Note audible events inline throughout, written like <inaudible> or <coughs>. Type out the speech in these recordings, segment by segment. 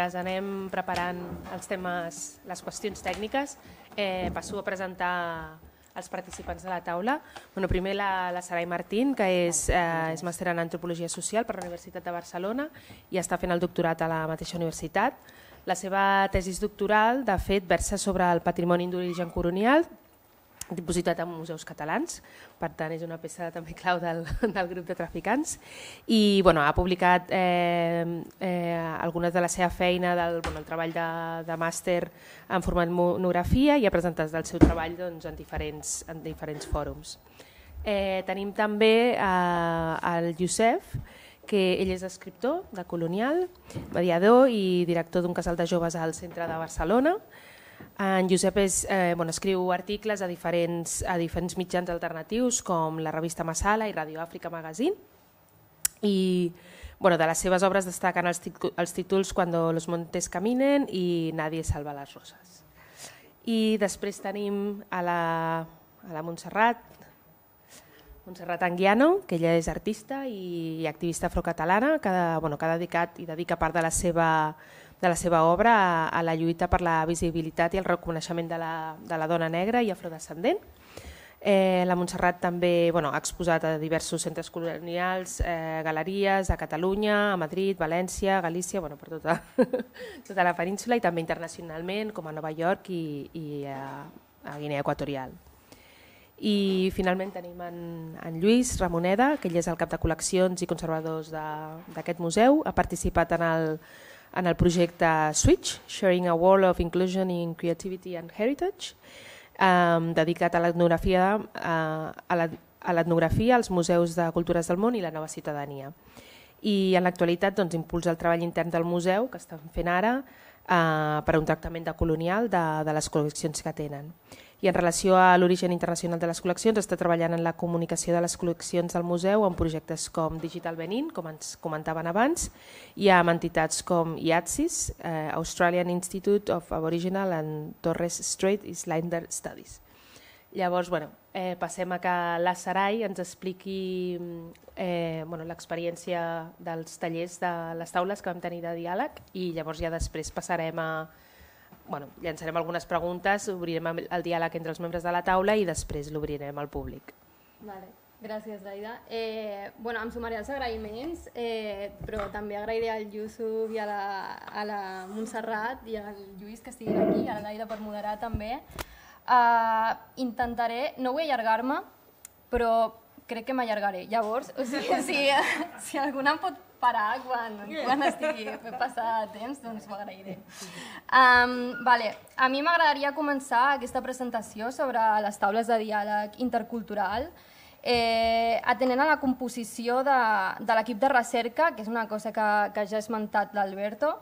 mentre anem preparant els temes, les qüestions tècniques, eh, passo a presentar els participants de la taula. Bueno, primer la, la Sarai Martín, que és, eh, és màster en Antropologia Social per la Universitat de Barcelona i està fent el doctorat a la mateixa universitat. La seva tesis doctoral, de fet, versa sobre el patrimoni d'origen colonial dipositat en museus catalans, per tant és una peça també clau del, <laughs> del grup de traficants. I bueno, ha publicat eh, eh, algunes de la seva feina del bueno, el treball de, de màster en format monografia i ha presentat el seu treball doncs, en, diferents, en diferents fòrums. Eh, tenim també eh, el Josep, que ell és escriptor de Colonial, mediador i director d'un casal de joves al centre de Barcelona, en Josep és, eh, bueno, escriu articles a diferents, a diferents mitjans alternatius com la revista Massala i Radio Àfrica Magazine i bueno, de les seves obres destaquen els, els títols Cuando los montes caminen i Nadie salva les roses. I després tenim a la, a la Montserrat, Montserrat Anguiano, que ella és artista i, i activista afrocatalana, que, bueno, que ha dedicat i dedica part de la seva de la seva obra a, a la lluita per la visibilitat i el reconeixement de la, de la dona negra i afrodescendent. Eh, la Montserrat també bueno, ha exposat a diversos centres colonials, eh, galeries a Catalunya, a Madrid, València, Galícia, bueno, per tota, <laughs> tota la península i també internacionalment com a Nova York i, i a, a Guinea Equatorial. I finalment tenim en, en Lluís Ramoneda, que ell és el cap de col·leccions i conservadors d'aquest museu, ha participat en el en el projecte Switch, Sharing a Wall of Inclusion in Creativity and Heritage, um, dedicat a l'etnografia uh, a l'etnografia, als museus de cultures del món i la nova ciutadania. I en l'actualitat doncs, impulsa el treball intern del museu, que estan fent ara, uh, per a un tractament de colonial de, de les col·leccions que tenen i en relació a l'origen internacional de les col·leccions està treballant en la comunicació de les col·leccions del museu en projectes com Digital Benin, com ens comentaven abans, i amb entitats com IATSIS, eh, Australian Institute of Aboriginal and Torres Strait Islander Studies. Llavors, bueno, eh, passem a que la Sarai ens expliqui eh, bueno, l'experiència dels tallers de les taules que vam tenir de diàleg i llavors ja després passarem a, bueno, llançarem algunes preguntes, obrirem el diàleg entre els membres de la taula i després l'obrirem al públic. Vale. Gràcies, Daida. Eh, bueno, em sumaré als agraïments, eh, però també agrairé al Yusuf i a la, a la Montserrat i al Lluís que estiguin aquí, a la Daida per moderar també. Uh, intentaré, no vull allargar-me, però crec que m'allargaré. Llavors, o sigui, <laughs> si, si alguna em pot parar quan, quan estigui passat temps, doncs ho agrairé. Um, vale. A mi m'agradaria començar aquesta presentació sobre les taules de diàleg intercultural, eh, atenent a la composició de, de l'equip de recerca, que és una cosa que, que ja ha esmentat l'Alberto.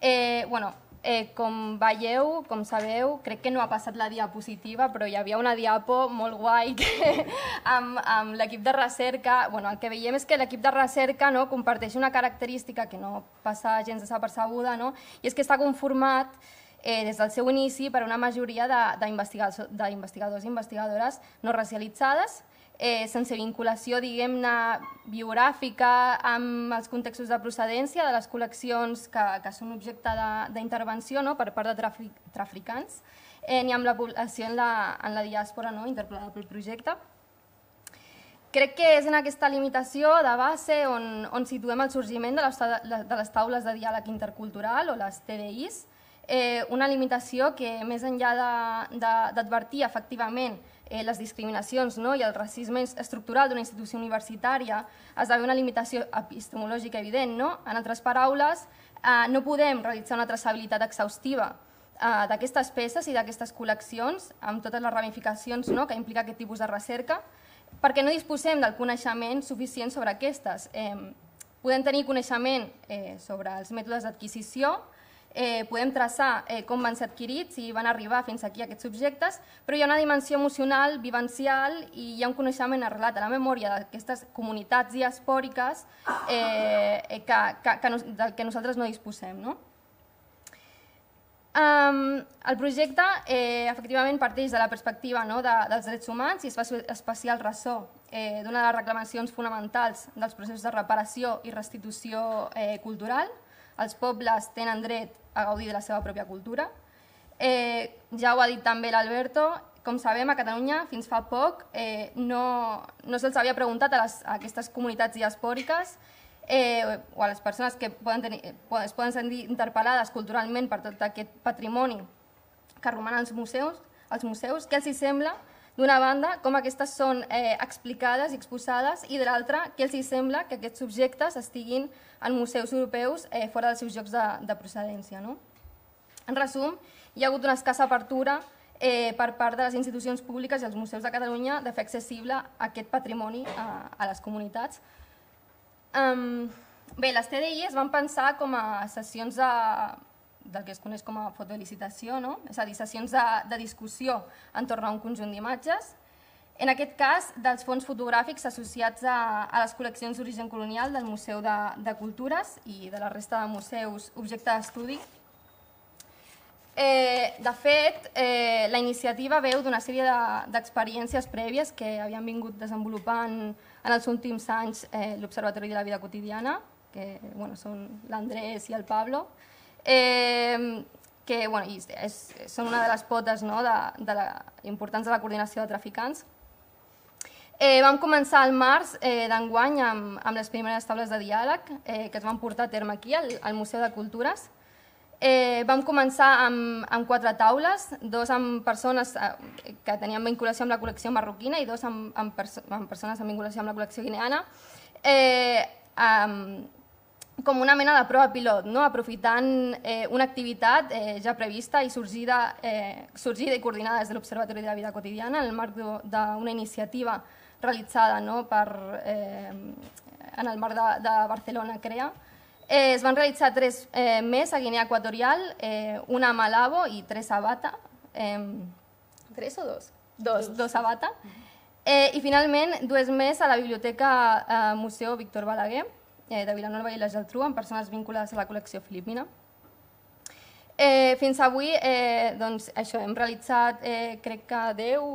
Eh, bueno, Eh, com veieu, com sabeu, crec que no ha passat la diapositiva, però hi havia una diapo molt guai que, <laughs> amb, amb l'equip de recerca. Bueno, el que veiem és que l'equip de recerca no, comparteix una característica que no passa gens desapercebuda, no? i és que està conformat eh, des del seu inici per una majoria d'investigadors i investigadores no racialitzades, eh, sense vinculació, diguem-ne, biogràfica amb els contextos de procedència de les col·leccions que, que són objecte d'intervenció no? per part de trafic, traficants, eh, ni amb la població en la, en la diàspora no? interpel·lada pel projecte. Crec que és en aquesta limitació de base on, on situem el sorgiment de les, de les taules de diàleg intercultural o les TDIs, eh, una limitació que més enllà d'advertir efectivament eh, les discriminacions no? i el racisme estructural d'una institució universitària esdevé una limitació epistemològica evident. No? En altres paraules, eh, no podem realitzar una traçabilitat exhaustiva eh, d'aquestes peces i d'aquestes col·leccions amb totes les ramificacions no? que implica aquest tipus de recerca perquè no disposem del coneixement suficient sobre aquestes. Eh, podem tenir coneixement eh, sobre els mètodes d'adquisició, eh, podem traçar eh, com van ser adquirits i van arribar fins aquí aquests subjectes, però hi ha una dimensió emocional, vivencial i hi ha un coneixement arrelat a la memòria d'aquestes comunitats diaspòriques eh, eh que, que, que, del que nosaltres no disposem. No? Um, el projecte eh, efectivament parteix de la perspectiva no, de, dels drets humans i es fa especial ressò eh, d'una de les reclamacions fonamentals dels processos de reparació i restitució eh, cultural, els pobles tenen dret a gaudir de la seva pròpia cultura. Eh, ja ho ha dit també l'Alberto, com sabem, a Catalunya fins fa poc eh, no, no se'ls havia preguntat a, les, a aquestes comunitats diaspòriques eh, o a les persones que poden tenir, es poden sentir interpel·lades culturalment per tot aquest patrimoni que roman als museus, als museus què els hi sembla d'una banda, com aquestes són eh, explicades i exposades, i de l'altra, què els hi sembla que aquests subjectes estiguin en museus europeus eh, fora dels seus llocs de, de procedència. No? En resum, hi ha hagut una escassa apertura eh, per part de les institucions públiques i els museus de Catalunya de fer accessible aquest patrimoni a, a les comunitats. Um, bé, les TDI es van pensar com a sessions de, del que es coneix com a fotolicitació, no? és a dir, sessions de, de discussió entorn a un conjunt d'imatges. En aquest cas, dels fons fotogràfics associats a, a les col·leccions d'origen colonial del Museu de, de Cultures i de la resta de museus objecte d'estudi. Eh, de fet, eh, la iniciativa veu d'una sèrie d'experiències de, prèvies que havien vingut desenvolupant en els últims anys eh, l'Observatori de la Vida Quotidiana, que bueno, són l'Andrés i el Pablo, eh, que bueno, i és, són una de les potes no, de, de la, importants de la coordinació de traficants. Eh, vam començar al març eh, d'enguany amb, amb les primeres taules de diàleg eh, que es van portar a terme aquí, al, al Museu de Cultures. Eh, vam començar amb, amb quatre taules, dos amb persones eh, que tenien vinculació amb la col·lecció marroquina i dos amb, amb, perso amb persones amb vinculació amb la col·lecció guineana. Eh, amb, com una mena de prova pilot, no? aprofitant eh, una activitat eh, ja prevista i sorgida, eh, sorgida i coordinada des de l'Observatori de la Vida Quotidiana en el marc d'una iniciativa realitzada no? per, eh, en el marc de, de Barcelona CREA. Eh, es van realitzar tres eh, més a Guinea Equatorial, eh, una a Malabo i tres a Bata. Eh, tres o dos? Dos, dos a Bata. Eh, I finalment dues més a la Biblioteca eh, Museu Víctor Balaguer, eh, de Vilanova i la Geltrú amb persones vinculades a la col·lecció filipina. Eh, fins avui eh, doncs, això, hem realitzat eh, crec que 10,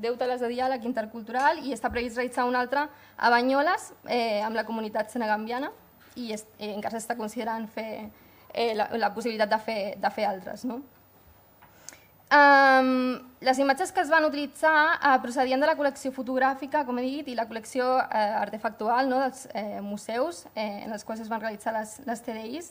10 tales de diàleg intercultural i està previst realitzar una altra a Banyoles eh, amb la comunitat senegambiana i es, eh, encara s'està considerant fer, eh, la, la possibilitat de fer, de fer altres. No? Um, les imatges que es van utilitzar uh, procedien de la col·lecció fotogràfica, com he dit, i la col·lecció uh, artefactual no, dels uh, museus eh, en els quals es van realitzar les, les TDIs.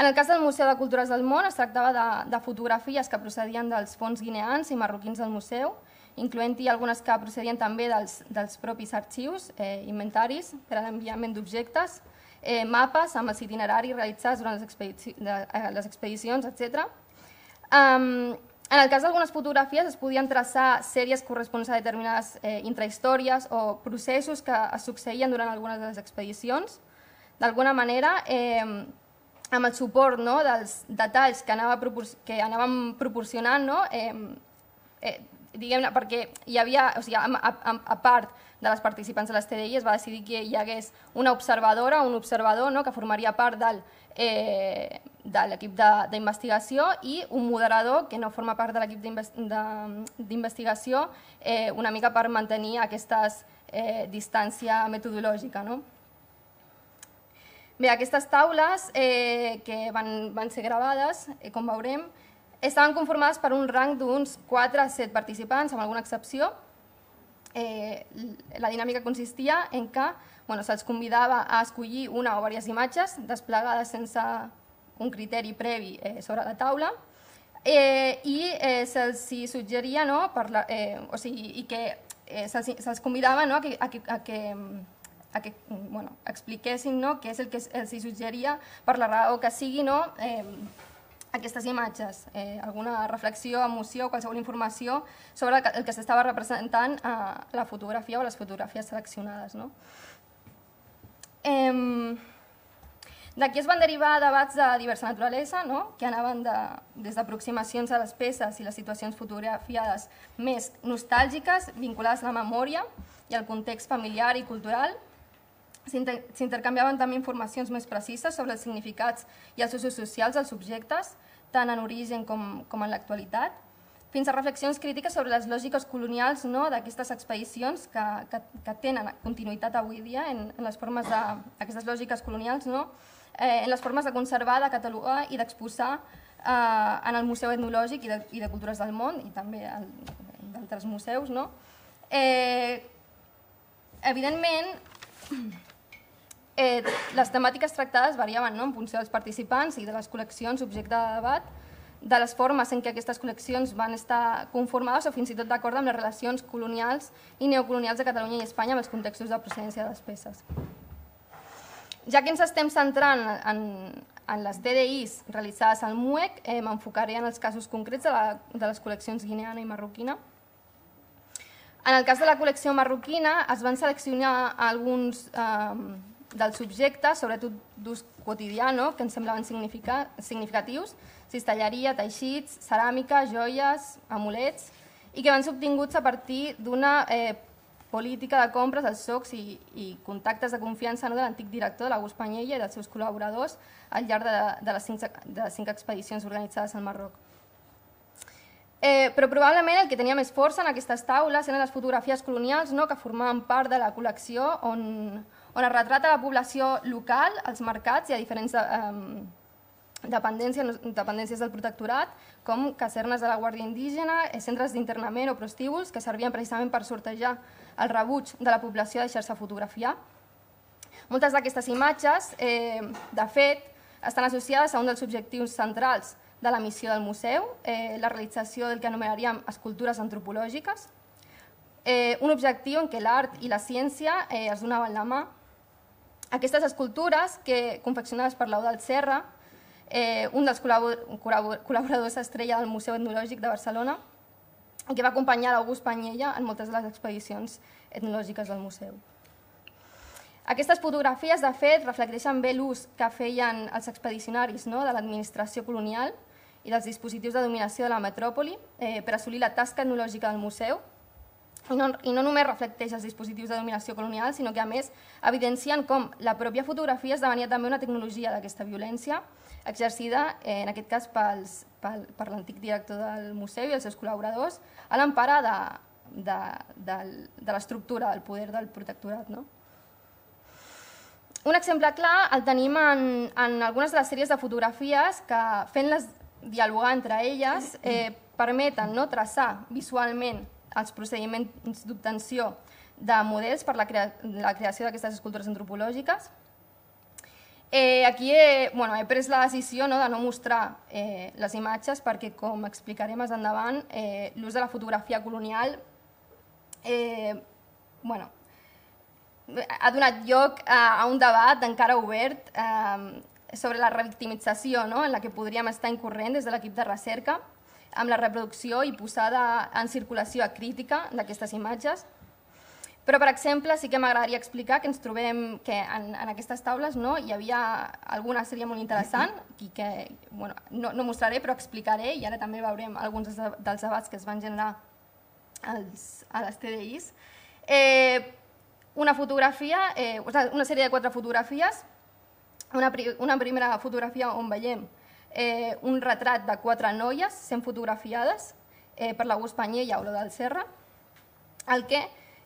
En el cas del Museu de Cultures del Món es tractava de, de fotografies que procedien dels fons guineans i marroquins del museu, incloent-hi algunes que procedien també dels, dels propis arxius, eh, inventaris per a l'enviament d'objectes, eh, mapes amb els itineraris realitzats durant les, expedici eh, les expedicions, etc. Um, en el cas d'algunes fotografies es podien traçar sèries corresponents a determinades eh, intrahistòries o processos que es succeïen durant algunes de les expedicions. D'alguna manera, eh, amb el suport no, dels detalls que, anava que anàvem proporcionant, no, eh, eh, diguem perquè hi havia, o sigui, a, a, a part de les participants de les TDI es va decidir que hi hagués una observadora un observador no, que formaria part del eh, de l'equip d'investigació i un moderador que no forma part de l'equip d'investigació eh, una mica per mantenir aquesta eh, distància metodològica. No? Bé, aquestes taules eh, que van, van ser gravades, eh, com veurem, estaven conformades per un rang d'uns 4 a 7 participants, amb alguna excepció. Eh, la dinàmica consistia en que bueno, se'ls convidava a escollir una o diverses imatges desplegades sense un criteri previ eh, sobre la taula eh, i eh, se'ls suggeria no, per la, eh, o sigui, i que eh, se'ls se convidava no, a que, a que, a que, a que bueno, expliquessin no, què és el que els suggeria per la raó que sigui no, eh, aquestes imatges, eh, alguna reflexió, emoció, qualsevol informació sobre el que, que s'estava representant a la fotografia o les fotografies seleccionades. No? D'aquí es van derivar debats de diversa naturalesa, no? que anaven de, des d'aproximacions a les peces i les situacions fotografiades més nostàlgiques, vinculades a la memòria i al context familiar i cultural. S'intercanviaven també informacions més precises sobre els significats i els usos socials dels subjectes, tant en origen com, com en l'actualitat, fins a reflexions crítiques sobre les lògiques colonials no, d'aquestes expedicions que, que, que tenen continuïtat avui dia en, en les formes d'aquestes lògiques colonials no, eh, en les formes de conservar, de catalogar i d'exposar eh, en el Museu Etnològic i de, i de Cultures del Món i també d'altres museus. No? Eh, evidentment, eh, les temàtiques tractades variaven no? en funció dels participants i de les col·leccions objecte de debat, de les formes en què aquestes col·leccions van estar conformades o fins i tot d'acord amb les relacions colonials i neocolonials de Catalunya i Espanya amb els contextos de procedència de les peces. Ja que ens estem centrant en, en les TDIs realitzades al MUEC, eh, m'enfocaré en els casos concrets de, la, de les col·leccions guineana i marroquina. En el cas de la col·lecció marroquina es van seleccionar alguns eh, dels subjectes, sobretot d'ús quotidià, no? que ens semblaven significatius, cistelleria, teixits, ceràmica, joies, amulets, i que van ser obtinguts a partir d'una eh, política de compres dels socs i, i contactes de confiança no, de l'antic director l'August Panyella i dels seus col·laboradors al llarg de, de, les cinc, de cinc expedicions organitzades al Marroc. Eh, però probablement el que tenia més força en aquestes taules eren les fotografies colonials no, que formaven part de la col·lecció on, on es retrata la població local, els mercats i a diferents eh, dependències, dependències del protectorat, com casernes de la Guàrdia Indígena, eh, centres d'internament o prostíbuls que servien precisament per sortejar el rebuig de la població a deixar-se fotografiar. Moltes d'aquestes imatges, eh, de fet, estan associades a un dels objectius centrals de la missió del museu, eh, la realització del que anomenaríem escultures antropològiques, eh, un objectiu en què l'art i la ciència eh, es donaven la mà. Aquestes escultures, que confeccionades per l'Eudald Serra, eh, un dels col·laboradors estrella del Museu Etnològic de Barcelona, que va acompanyar l'August Panyella en moltes de les expedicions etnològiques del museu. Aquestes fotografies, de fet, reflecteixen bé l'ús que feien els expedicionaris no? de l'administració colonial i dels dispositius de dominació de la metròpoli eh, per assolir la tasca etnològica del museu, i no, i no només reflecteix els dispositius de dominació colonial, sinó que a més evidencien com la pròpia fotografia esdevenia també una tecnologia d'aquesta violència, exercida eh, en aquest cas pels, pel, per l'antic director del museu i els seus col·laboradors, a l'empara de, de, de, de l'estructura del poder del protectorat. No? Un exemple clar el tenim en, en algunes de les sèries de fotografies que, fent-les dialogar entre elles, eh, permeten no, traçar visualment els procediments d'obtenció de models per la, crea la creació d'aquestes escultures antropològiques. Eh, aquí he, bueno, he pres la decisió no, de no mostrar eh, les imatges perquè, com explicaré més endavant, eh, l'ús de la fotografia colonial eh, bueno, ha donat lloc a, a un debat encara obert eh, sobre la revictimització no, en la que podríem estar incorrent des de l'equip de recerca amb la reproducció i posada en circulació crítica d'aquestes imatges. Però, per exemple, sí que m'agradaria explicar que ens trobem que en, en aquestes taules no, hi havia alguna sèrie molt interessant i que bueno, no, no mostraré però explicaré i ara també veurem alguns dels debats que es van generar als, a les TDIs. Eh, una fotografia, eh, una sèrie de quatre fotografies, una, una primera fotografia on veiem eh, un retrat de quatre noies sent fotografiades eh, per l'August Panyer i Aula del Serra, el que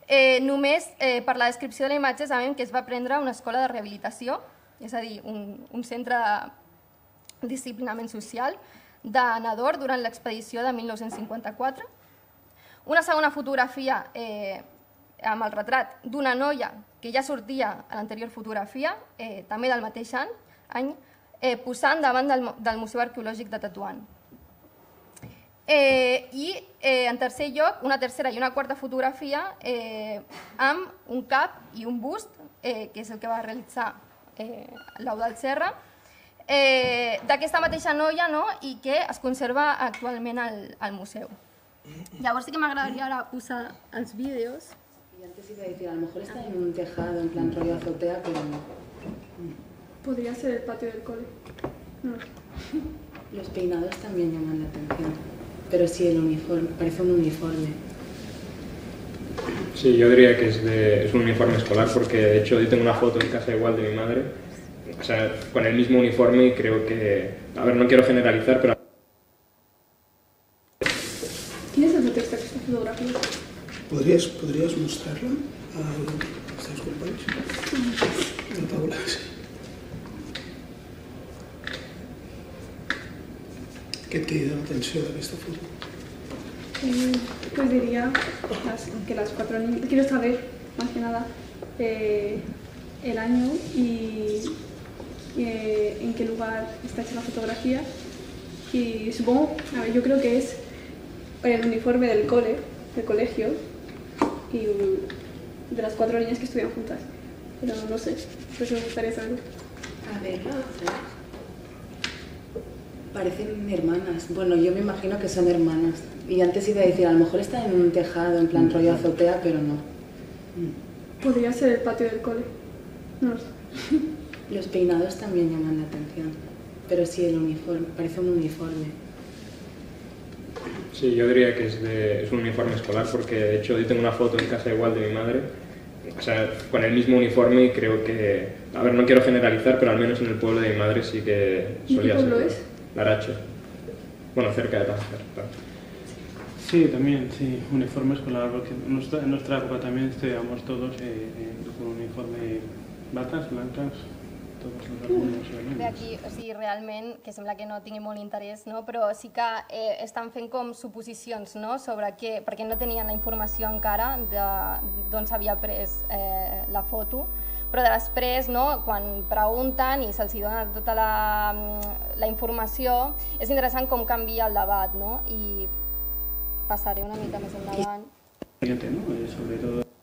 eh, només eh, per la descripció de la imatge sabem que es va prendre una escola de rehabilitació, és a dir, un, un centre de disciplinament social de Nador durant l'expedició de 1954. Una segona fotografia eh, amb el retrat d'una noia que ja sortia a l'anterior fotografia, eh, també del mateix any, any eh, posant davant del, del Museu Arqueològic de Tatuán. Eh, I eh, en tercer lloc, una tercera i una quarta fotografia eh, amb un cap i un bust, eh, que és el que va realitzar eh, l'Eudald Serra, eh, d'aquesta mateixa noia no? i que es conserva actualment al, al museu. Llavors sí que m'agradaria ara posar els vídeos. Y antes iba a decir, a lo mejor está en un tejado, en plan rollo azotea, pero Podría ser el patio del cole. No. <laughs> Los peinados también llaman la atención. Pero sí, el uniforme, parece un uniforme. Sí, yo diría que es, de, es un uniforme escolar porque de hecho yo tengo una foto en casa igual de mi madre, o sea, con el mismo uniforme y creo que, a ver, no quiero generalizar, pero... ¿Quién es el contexto de esta fotografía? ¿Podrías, podrías mostrarla a los companys? La taula, sí. Què et crida l'atenció d'aquesta foto? Eh, pues diría las- que las cuatro niñas. Quiero saber, más que nada, eh, el año y, y, eh, en qué lugar está hecha la fotografía. Y supongo, a ver, yo creo que es el uniforme del cole, del colegio, y de las cuatro niñas que estudian juntas. Pero no sé, pues me gustaría saberlo. A ver, parecen hermanas. Bueno, yo me imagino que son hermanas. Y antes iba a decir, a lo mejor está en un tejado, en plan rollo azotea, pero no. Podría ser el patio del cole. No lo sé. <laughs> Los peinados también llaman la atención. Pero sí, el uniforme, parece un uniforme. Sí, yo diría que es, de, es un uniforme escolar porque de hecho yo tengo una foto en casa igual de mi madre, o sea, con el mismo uniforme y creo que, a ver, no quiero generalizar, pero al menos en el pueblo de mi madre sí que ¿Y qué solía pueblo ser. es? Larache. Bueno, cerca de Tánger. Sí, también, sí, uniforme escolar, porque en nuestra, en nuestra época también estudiamos todos eh, eh, con uniforme batas blancas, todos los alumnos y Bé, alumnes. aquí, o sigui, realment, que sembla que no tingui molt interès, no? però sí que eh, estan fent com suposicions no? sobre què, perquè no tenien la informació encara de- d'on s'havia pres eh, la foto, però després, no, quan pregunten i se'ls dona tota la, la informació, és interessant com canvia el debat, no? i passaré una mica més endavant.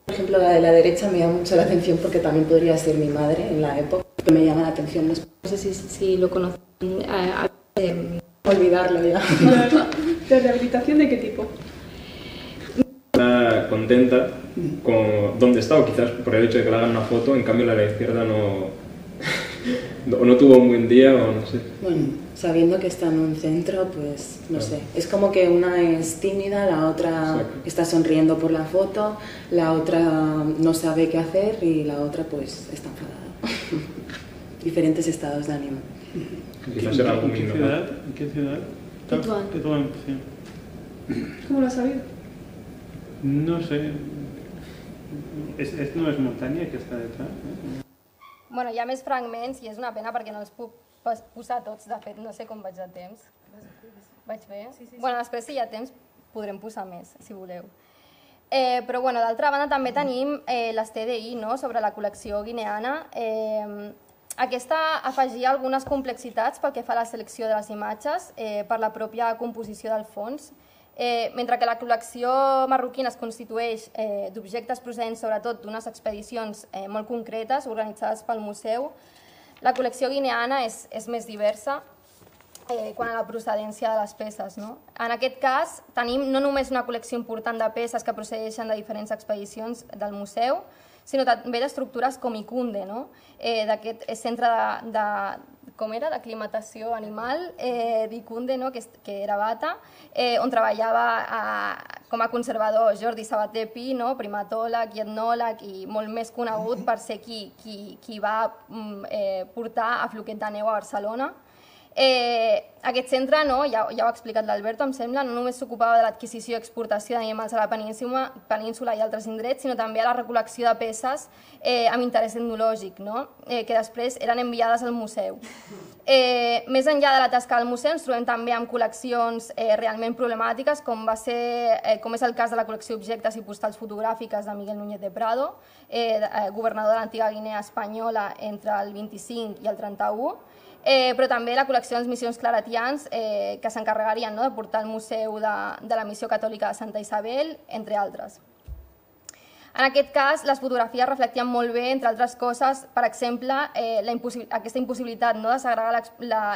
Por ejemplo, la de la derecha me llama mucho la atención porque también podría ser mi madre en la época. Que me llama la atención. No sé si, si lo conocen. eh, eh, olvidarlo ya. <laughs> ¿De rehabilitación de qué tipo? Está contenta con dónde está, o quizás por el hecho de que le hagan una foto, en cambio la de la izquierda no, <laughs> o no tuvo un buen día o no sé. Bueno, sabiendo que está en un centro, pues no sé. Es como que una es tímida, la otra Exacto. está sonriendo por la foto, la otra no sabe qué hacer y la otra pues está enfadada. <laughs> Diferentes estados de ánimo. Quizás era algún ¿En qué ciudad? ¿En qué ciudad? Tetuán. Tetuán, sí. ¿Cómo lo has sabido? No sé. Es, es- no es montaña que está detrás. ¿eh? Bueno, hi ha més fragments i és una pena perquè no els puc posar tots, de fet, no sé com vaig de temps. Vaig bé? Sí, sí, sí. Bueno, després si hi ha temps podrem posar més, si voleu. Eh, però bueno, d'altra banda també tenim eh, les TDI no? sobre la col·lecció guineana. Eh, aquesta afegia algunes complexitats pel que fa a la selecció de les imatges eh, per la pròpia composició del fons, Eh, mentre que la col·lecció marroquina es constitueix eh, d'objectes procedents sobretot d'unes expedicions eh, molt concretes organitzades pel museu, la col·lecció guineana és, és més diversa eh, quan a la procedència de les peces. No? En aquest cas, tenim no només una col·lecció important de peces que procedeixen de diferents expedicions del museu, sinó també d'estructures com Icunde, no? eh, d'aquest centre de, de, com era, d'aclimatació animal eh, d'Icunde, no? que, que era Bata, eh, on treballava eh, com a conservador Jordi Sabater Pi, no? primatòleg i etnòleg i molt més conegut per ser qui, qui, qui va mm, eh, portar a Floquet de Neu a Barcelona. Eh, aquest centre, no, ja, ja ho ha explicat l'Alberto, em sembla, no només s'ocupava de l'adquisició i exportació d'animals a la península, península i altres indrets, sinó també a la recol·lecció de peces eh, amb interès etnològic, no? eh, que després eren enviades al museu. Eh, més enllà de la tasca del museu, ens trobem també amb col·leccions eh, realment problemàtiques, com, va ser, eh, com és el cas de la col·lecció Objectes i Postals Fotogràfiques de Miguel Núñez de Prado, eh, eh, governador de l'antiga Guinea Espanyola entre el 25 i el 31, eh, però també la col·lecció dels missions claretians eh, que s'encarregarien no, de portar al Museu de, de la Missió Catòlica de Santa Isabel, entre altres. En aquest cas, les fotografies reflectien molt bé, entre altres coses, per exemple, eh, la impossi aquesta impossibilitat no, de segregar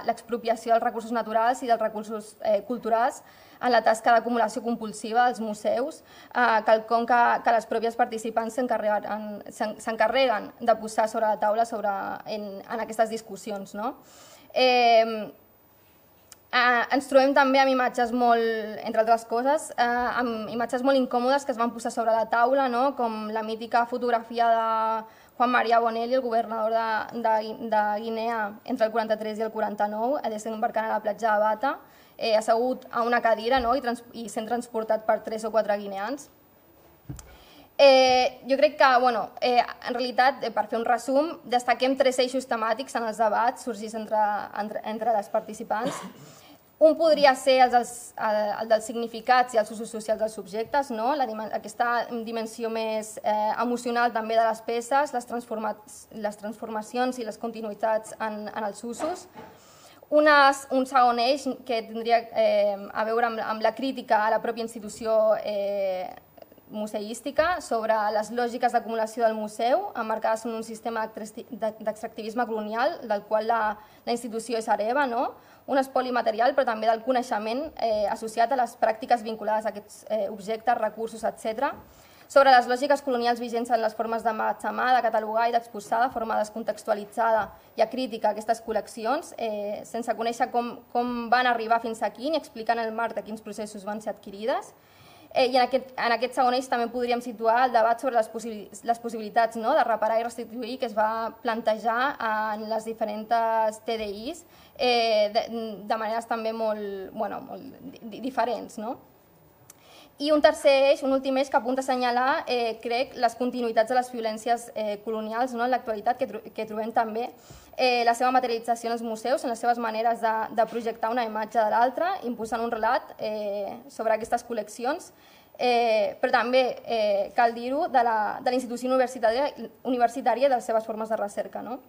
l'expropiació dels recursos naturals i dels recursos eh, culturals en la tasca d'acumulació compulsiva dels museus, eh, quelcom que, que les pròpies participants s'encarreguen s'en- s'encarreguen de posar sobre la taula sobre, en, en aquestes discussions. No? Eh, Eh, ens trobem també amb imatges molt, entre altres coses, eh, amb imatges molt incòmodes que es van posar sobre la taula, no? com la mítica fotografia de Juan María Bonelli, el governador de, de, de Guinea, entre el 43 i el 49, desembarcant a la platja de Bata, eh, assegut a una cadira no? I, i sent transportat per tres o quatre guineans. Eh, jo crec que, bueno, eh, en realitat, eh, per fer un resum, destaquem tres eixos temàtics en els debats sorgits entre, entre, entre les participants. Un podria ser el dels, el, el dels significats i els usos socials dels subjectes, no? la, aquesta dimensió més eh, emocional també de les peces, les, les transformacions i les continuïtats en, en els usos. Una, un segon eix que tindria eh, a veure amb, amb la crítica a la pròpia institució eh, museística sobre les lògiques d'acumulació del museu, emmarcades en un sistema d'extractivisme colonial, del qual la, la institució és hereva, no? un espoli material, però també del coneixement eh, associat a les pràctiques vinculades a aquests eh, objectes, recursos, etc. Sobre les lògiques colonials vigents en les formes de matxamar, de catalogar i d'exposar de forma descontextualitzada i acrítica aquestes col·leccions, eh, sense conèixer com, com van arribar fins aquí ni explicant el marc de quins processos van ser adquirides. Eh, I en aquest, en aquest segon eix també podríem situar el debat sobre les, les possibilitats no? de reparar i restituir que es va plantejar en les diferents TDIs eh, de, de maneres també molt, bueno, molt diferents. No? I un tercer eix, un últim eix que apunta a assenyalar, eh, crec, les continuïtats de les violències eh, colonials no? en l'actualitat, que, que trobem també eh, la seva materialització en els museus, en les seves maneres de, de projectar una imatge de l'altra, imposant un relat eh, sobre aquestes col·leccions, eh, però també, eh, cal dir-ho, de la, de la institució universitària, universitària i de les seves formes de recerca. No?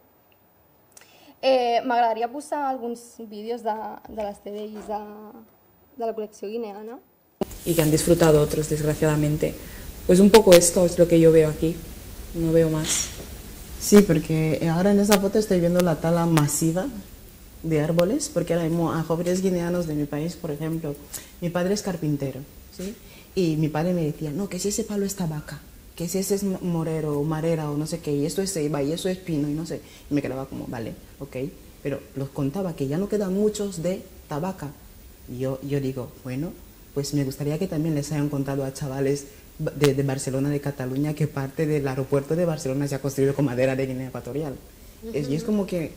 Eh, M'agradaria posar alguns vídeos de, de les TDIs de, de la col·lecció guineana. Y que han disfrutado otros, desgraciadamente. Pues un poco esto es lo que yo veo aquí, no veo más. Sí, porque ahora en esa foto estoy viendo la tala masiva de árboles, porque ahora mismo a jóvenes guineanos de mi país, por ejemplo, mi padre es carpintero, ¿sí? Y mi padre me decía, no, que si ese palo es tabaca, que si ese es morero o marera o no sé qué, y esto es ceiba y eso es pino y no sé. Y me quedaba como, vale, ok. Pero los contaba que ya no quedan muchos de tabaca. Y yo, yo digo, bueno, pues me gustaría que también les hayan contado a chavales de, de, Barcelona, de Cataluña, que parte del aeropuerto de Barcelona se ha construido con madera de Guinea Ecuatorial. es, y es como que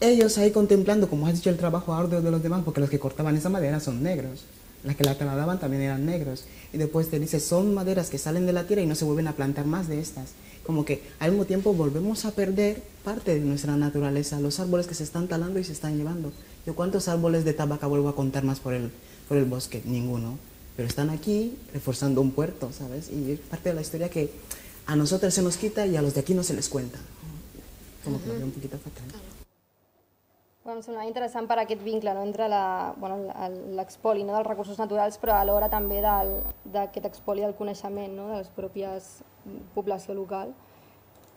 ellos ahí contemplando, como has dicho, el trabajo arduo de los demás, porque los que cortaban esa madera son negros. Las que la talaban también eran negros. Y después te dice, son maderas que salen de la tierra y no se vuelven a plantar más de estas. Como que al mismo tiempo volvemos a perder parte de nuestra naturaleza, los árboles que se están talando y se están llevando. ¿Yo cuántos árboles de tabaca vuelvo a contar más por el, por el bosque? Ninguno pero están aquí reforzando un puerto, ¿sabes? Y es parte de la historia que a nosotros se nos quita y a los de aquí no se les cuenta. Como que lo veo un poquito fatal. Bueno, em sembla interessant per aquest vincle no? entre l'expoli bueno, no? dels recursos naturals, però alhora també d'aquest expoli del coneixement no? de les pròpies població local.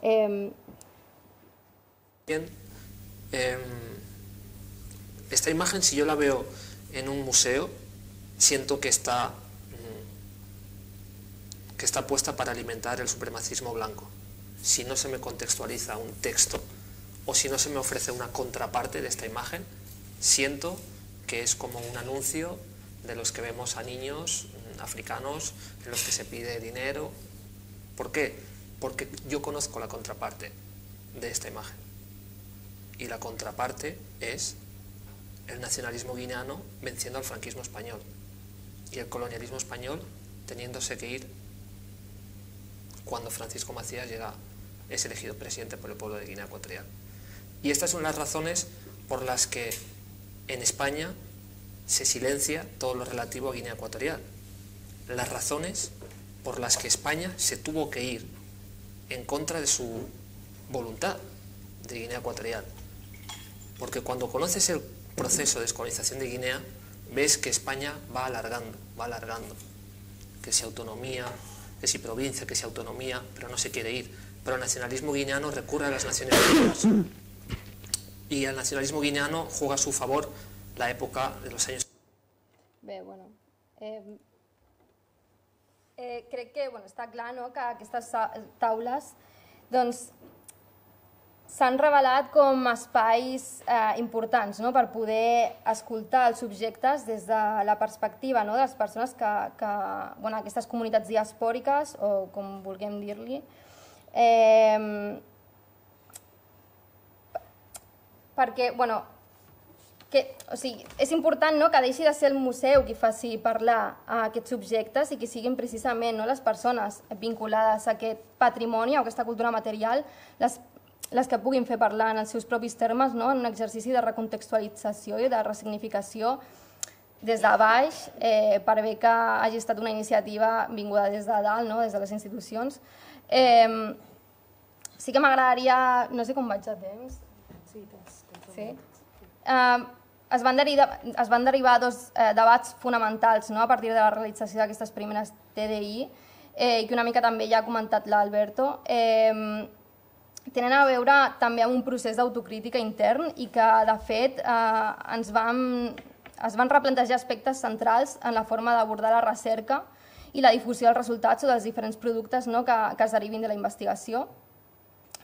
Eh... Bien. Eh, esta imagen, si yo la veo en un museo, siento que está, mm, que está puesta para alimentar el supremacismo blanco. Si no se me contextualiza un texto o si no se me ofrece una contraparte de esta imagen, siento que es como un anuncio de los que vemos a niños mm, africanos en los que se pide dinero. ¿Por qué? Porque yo conozco la contraparte de esta imagen. Y la contraparte es el nacionalismo guineano venciendo al franquismo español y el colonialismo español teniéndose que ir cuando Francisco Macías llega, es elegido presidente por el pueblo de Guinea Ecuatorial. Y estas son las razones por las que en España se silencia todo lo relativo a Guinea Ecuatorial. Las razones por las que España se tuvo que ir en contra de su voluntad de Guinea Ecuatorial. Porque cuando conoces el proceso de descolonización de Guinea, ves que España va alargando, va alargando. Que si autonomía, que si provincia, que si autonomía, pero no se quiere ir. Pero el nacionalismo guineano recurre a las Naciones Unidas. Y el nacionalismo guineano juega a su favor la época de los años... Bé, bueno, eh, eh, crec que bueno, està clar no, que aquestes taules doncs, s'han revelat com espais eh, importants no? per poder escoltar els subjectes des de la perspectiva no? de les persones que, que bueno, aquestes comunitats diaspòriques, o com vulguem dir-li, eh, perquè, bueno, que, o sigui, és important no, que deixi de ser el museu qui faci parlar a aquests subjectes i que siguin precisament no, les persones vinculades a aquest patrimoni, a aquesta cultura material, les les que puguin fer parlar en els seus propis termes, no? en un exercici de recontextualització i de resignificació des de baix, eh, per bé que hagi estat una iniciativa vinguda des de dalt, no? des de les institucions. Eh, sí que m'agradaria... No sé com vaig de temps. Sí, tens, tens sí. Eh, es van, derivar, es van derivar dos eh, debats fonamentals no? a partir de la realització d'aquestes primeres TDI eh, que una mica també ja ha comentat l'Alberto. Eh, tenen a veure també amb un procés d'autocrítica intern i que, de fet, eh, ens vam, es van replantejar aspectes centrals en la forma d'abordar la recerca i la difusió dels resultats o dels diferents productes no, que, que es derivin de la investigació.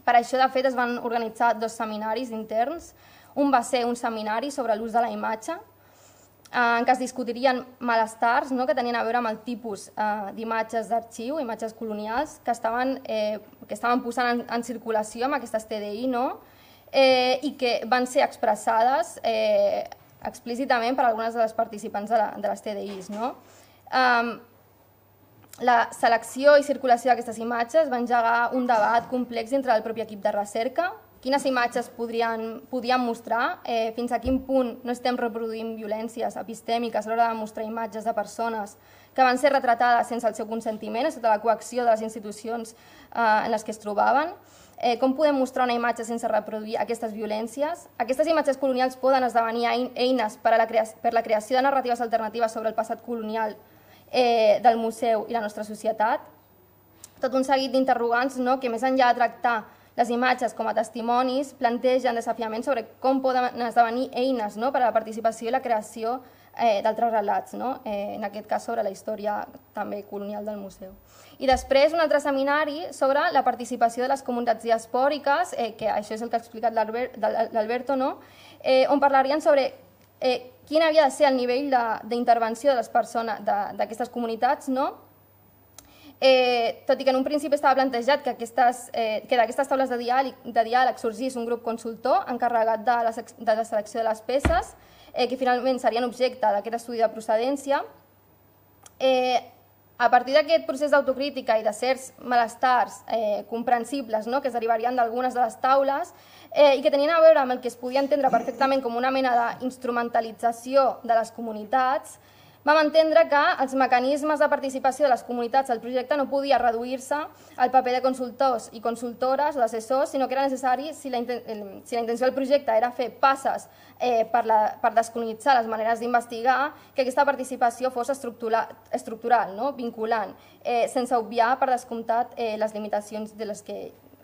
Per això, de fet, es van organitzar dos seminaris interns. Un va ser un seminari sobre l'ús de la imatge, en què es discutirien malestars no, que tenien a veure amb el tipus eh, d'imatges d'arxiu, imatges colonials, que estaven, eh, que estaven posant en, en circulació amb aquestes TDI no? eh, i que van ser expressades eh, explícitament per algunes de les participants de, la, de les TDIs. No? Um, la selecció i circulació d'aquestes imatges va engegar un debat complex entre el propi equip de recerca, quines imatges podrien, podien mostrar, eh, fins a quin punt no estem reproduint violències epistèmiques a l'hora de mostrar imatges de persones que van ser retratades sense el seu consentiment, sota la coacció de les institucions eh, en les que es trobaven, eh, com podem mostrar una imatge sense reproduir aquestes violències. Aquestes imatges colonials poden esdevenir eines per, a la, per la creació de narratives alternatives sobre el passat colonial eh, del museu i la nostra societat. Tot un seguit d'interrogants no, que més enllà de tractar les imatges com a testimonis plantegen desafiaments sobre com poden esdevenir eines no, per a la participació i la creació eh, d'altres relats, no? eh, en aquest cas sobre la història també colonial del museu. I després un altre seminari sobre la participació de les comunitats diaspòriques, eh, que això és el que ha explicat l'Alberto, no? eh, on parlarien sobre eh, quin havia de ser el nivell d'intervenció de, de les persones d'aquestes comunitats, no? Eh, tot i que en un principi estava plantejat que, aquestes, eh, que d'aquestes taules de diàleg, de diàleg sorgís un grup consultor encarregat de la, de la selecció de les peces, eh, que finalment serien objecte d'aquest estudi de procedència, eh, a partir d'aquest procés d'autocrítica i de certs malestars eh, comprensibles no?, que es derivarien d'algunes de les taules eh, i que tenien a veure amb el que es podia entendre perfectament com una mena d'instrumentalització de les comunitats, vam entendre que els mecanismes de participació de les comunitats al projecte no podia reduir-se al paper de consultors i consultores d'assessors, sinó que era necessari, si la, si la intenció del projecte era fer passes eh, per, la, per descolonitzar les maneres d'investigar, que aquesta participació fos estructural no? vinculant, eh, sense obviar per descomptat eh, les limitacions de les que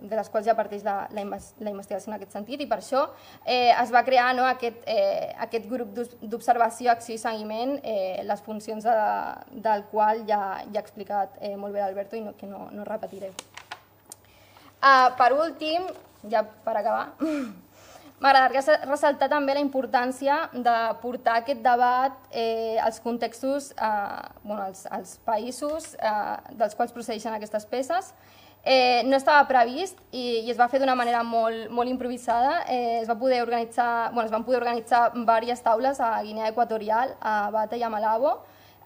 de les quals ja parteix la, la, la investigació en aquest sentit i per això eh, es va crear no, aquest, eh, aquest grup d'observació, acció i seguiment, eh, les funcions de, del qual ja, ja ha explicat eh, molt bé l'Alberto i no, que no, no repetiré. Uh, per últim, ja per acabar, <laughs> m'agradaria ressaltar també la importància de portar aquest debat eh, als contextos, eh, bueno, als, als països eh, dels quals procedeixen aquestes peces Eh, no estava previst i, i es va fer d'una manera molt, molt improvisada. Eh, es, va poder organitzar, bueno, es van poder organitzar diverses taules a Guinea Equatorial, a Bata i a Malabo,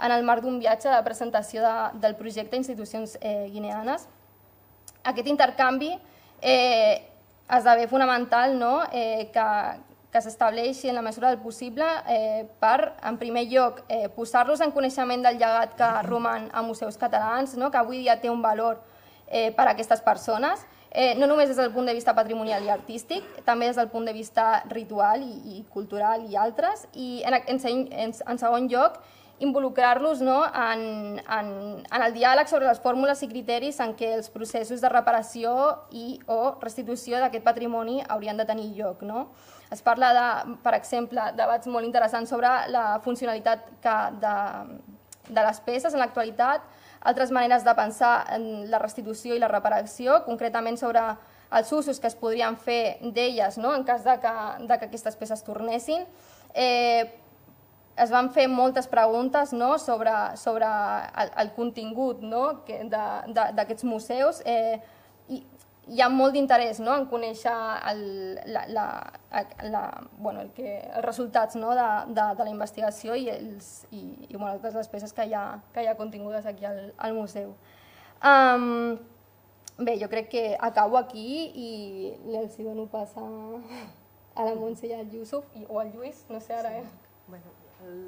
en el marc d'un viatge de presentació de, del projecte a institucions eh, guineanes. Aquest intercanvi eh, esdevé fonamental no? eh, que, que s'estableixi en la mesura del possible eh, per, en primer lloc, eh, posar-los en coneixement del llegat que roman a museus catalans, no? que avui dia té un valor eh, per a aquestes persones, eh, no només des del punt de vista patrimonial i artístic, també des del punt de vista ritual i, i cultural i altres, i en, en, en, en segon lloc, involucrar-los no, en, en, en el diàleg sobre les fórmules i criteris en què els processos de reparació i o restitució d'aquest patrimoni haurien de tenir lloc. No? Es parla, de, per exemple, debats molt interessants sobre la funcionalitat que de, de les peces en l'actualitat, altres maneres de pensar en la restitució i la reparació, concretament sobre els usos que es podrien fer d'elles no? en cas de que, de que aquestes peces tornessin. Eh, es van fer moltes preguntes no? sobre, sobre el, el contingut no? d'aquests museus eh, hi ha molt d'interès no? en conèixer el, la, la, la, bueno, el que, els resultats no? de, de, de la investigació i, els, i, i bueno, totes les peces que hi ha, que hi ha contingudes aquí al, al museu. Um, Bé, jo crec que acabo aquí i els dono pas a, a la Montse i al Yusuf, i, o al Lluís, no sé ara, eh? Bueno, el...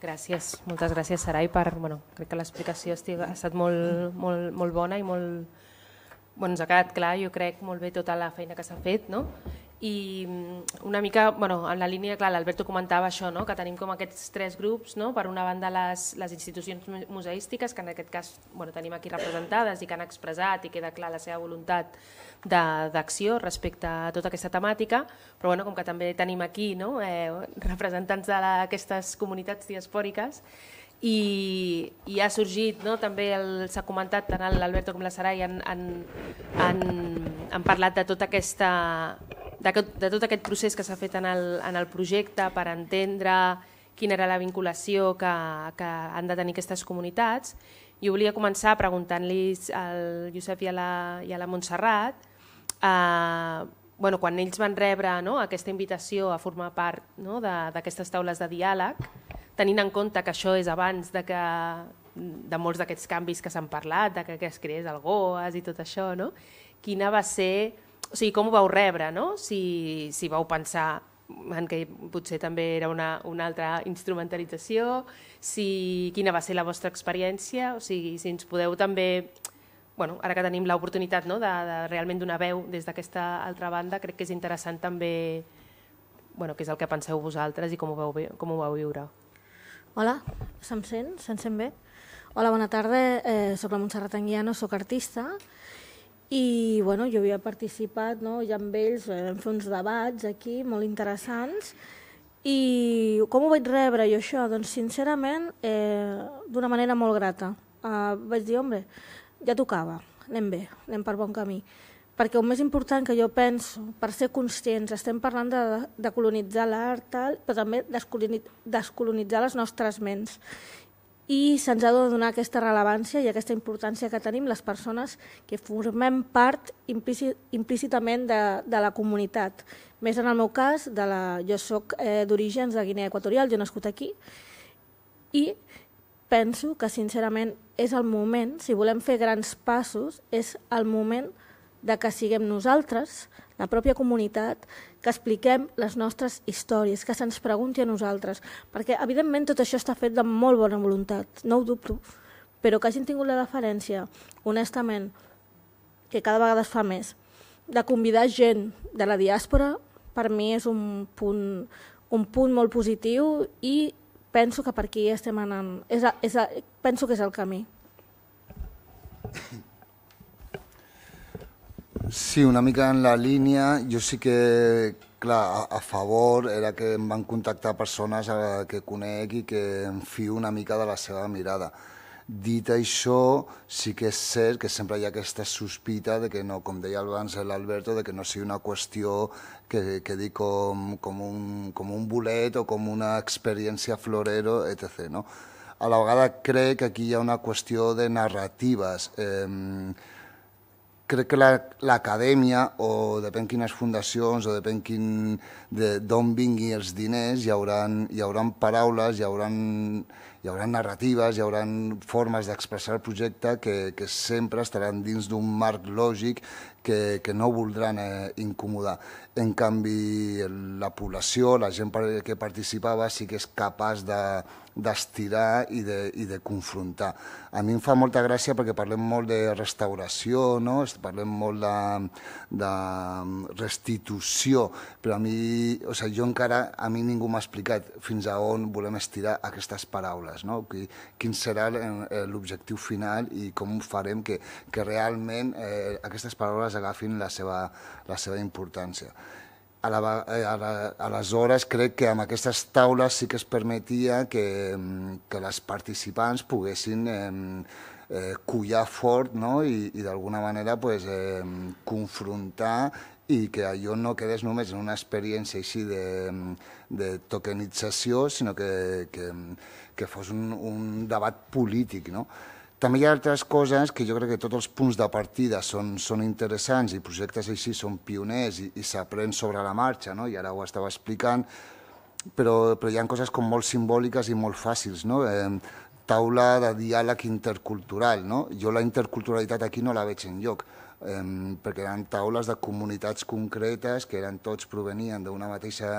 Gràcies, moltes gràcies Sarai per, bueno, crec que l'explicació ha estat molt, molt, molt bona i molt, bueno, ens ha quedat clar, jo crec, molt bé tota la feina que s'ha fet, no? I mm, una mica, bueno, en la línia, clar, l'Alberto comentava això, no? que tenim com aquests tres grups, no? per una banda les, les institucions museístiques, que en aquest cas bueno, tenim aquí representades i que han expressat i queda clar la seva voluntat d'acció respecte a tota aquesta temàtica, però bueno, com que també tenim aquí no? eh, representants d'aquestes comunitats diaspòriques, i, i ha sorgit, no? també s'ha comentat, tant l'Alberto com la Sarai han, han, han, han parlat de tota aquesta de, de tot aquest procés que s'ha fet en el, en el projecte per entendre quina era la vinculació que, que han de tenir aquestes comunitats. Jo volia començar preguntant-li al Josep i a la, i a la Montserrat eh, bueno, quan ells van rebre no, aquesta invitació a formar part no, d'aquestes taules de diàleg, tenint en compte que això és abans de que de molts d'aquests canvis que s'han parlat, de que, que es creés el GOAS i tot això, no? quina va ser o sigui, com ho vau rebre, no? Si, si vau pensar en que potser també era una, una altra instrumentalització, si, quina va ser la vostra experiència, o sigui, si ens podeu també, bueno, ara que tenim l'oportunitat no, de, de realment donar veu des d'aquesta altra banda, crec que és interessant també bueno, què és el que penseu vosaltres i com ho vau, com ho vau viure. Hola, se'm sent? Se'm sent bé? Hola, bona tarda, eh, soc la Montserrat Anguiano, soc artista i bueno, jo havia participat no, ja amb ells, vam fer uns debats aquí molt interessants i com ho vaig rebre jo això? Doncs sincerament eh, d'una manera molt grata. Uh, vaig dir, home, ja tocava, anem bé, anem per bon camí. Perquè el més important que jo penso, per ser conscients, estem parlant de, de colonitzar l'art, però també descolonitzar les nostres ments i se'ns ha de donar aquesta rellevància i aquesta importància que tenim les persones que formem part implícitament de, de la comunitat. Més en el meu cas, de la, jo sóc eh, d'orígens de Guinea Equatorial, jo he nascut aquí, i penso que sincerament és el moment, si volem fer grans passos, és el moment de que siguem nosaltres, la pròpia comunitat, que expliquem les nostres històries, que se'ns pregunti a nosaltres, perquè evidentment tot això està fet de molt bona voluntat, no ho dubto, però que hagin tingut la deferència, honestament, que cada vegada es fa més, de convidar gent de la diàspora, per mi és un punt, un punt molt positiu i penso que per aquí estem anant, és a, és a, penso que és el camí. <coughs> Sí, una mica en la línia. Jo sí que, clar, a, a favor era que em van contactar persones a, que conec i que em fio una mica de la seva mirada. Dit això, sí que és cert que sempre hi ha aquesta sospita de que no, com deia abans l'Alberto, de que no sigui una qüestió que quedi com, com, un, com un bolet o com una experiència florero, etc. No? A la vegada crec que aquí hi ha una qüestió de narratives. Eh, crec que l'acadèmia, la, o depèn quines fundacions, o depèn quin, d'on vingui els diners, hi haurà, hi haurà paraules, hi haurà, hi haurà narratives, hi haurà formes d'expressar el projecte que, que sempre estaran dins d'un marc lògic que, que no voldran eh, incomodar. En canvi, la població, la gent que participava, sí que és capaç de, d'estirar i, de, i de confrontar. A mi em fa molta gràcia perquè parlem molt de restauració, no? parlem molt de, de restitució, però a mi, o sigui, jo encara, a mi ningú m'ha explicat fins a on volem estirar aquestes paraules, no? quin serà l'objectiu final i com farem que, que realment eh, aquestes paraules agafin la seva, la seva importància a la, eh, a la, aleshores crec que amb aquestes taules sí que es permetia que, mm, que les participants poguessin eh, eh, collar fort no? i, i d'alguna manera pues, eh, confrontar i que allò no quedés només en una experiència així de, de tokenització, sinó que, que, que fos un, un debat polític. No? També hi ha altres coses que jo crec que tots els punts de partida són, són interessants i projectes així són pioners i, i s'aprèn sobre la marxa, no? i ara ho estava explicant, però, però hi ha coses com molt simbòliques i molt fàcils, no? Eh, taula de diàleg intercultural, no? Jo la interculturalitat aquí no la veig en lloc, eh, perquè eren taules de comunitats concretes que eren tots provenien d'una mateixa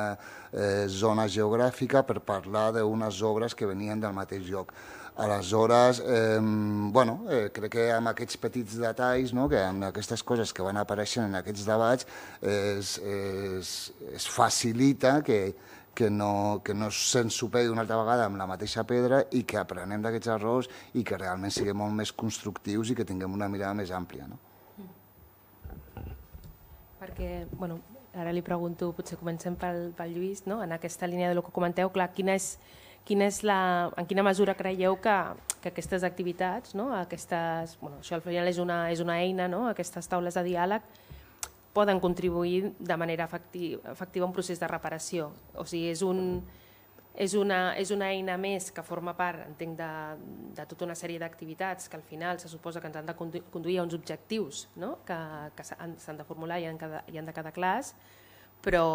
eh, zona geogràfica per parlar d'unes obres que venien del mateix lloc. Aleshores, eh, bueno, eh, crec que amb aquests petits detalls, no, que amb aquestes coses que van apareixent en aquests debats, es, es, es facilita que, que no, que no se'ns superi una altra vegada amb la mateixa pedra i que aprenem d'aquests errors i que realment siguem molt més constructius i que tinguem una mirada més àmplia. No? Perquè, bueno, ara li pregunto, potser comencem pel, pel Lluís, no? en aquesta línia de lo que comenteu, clar, quina és, quina és la, en quina mesura creieu que, que aquestes activitats, no? aquestes, bueno, això al final és una, és una eina, no? aquestes taules de diàleg, poden contribuir de manera efectiva, efectiva a un procés de reparació. O sigui, és, un, és, una, és una eina més que forma part, entenc, de, de tota una sèrie d'activitats que al final se suposa que ens han de conduir a uns objectius no? que, que s'han de formular i han, cada, i han de cada clars, però,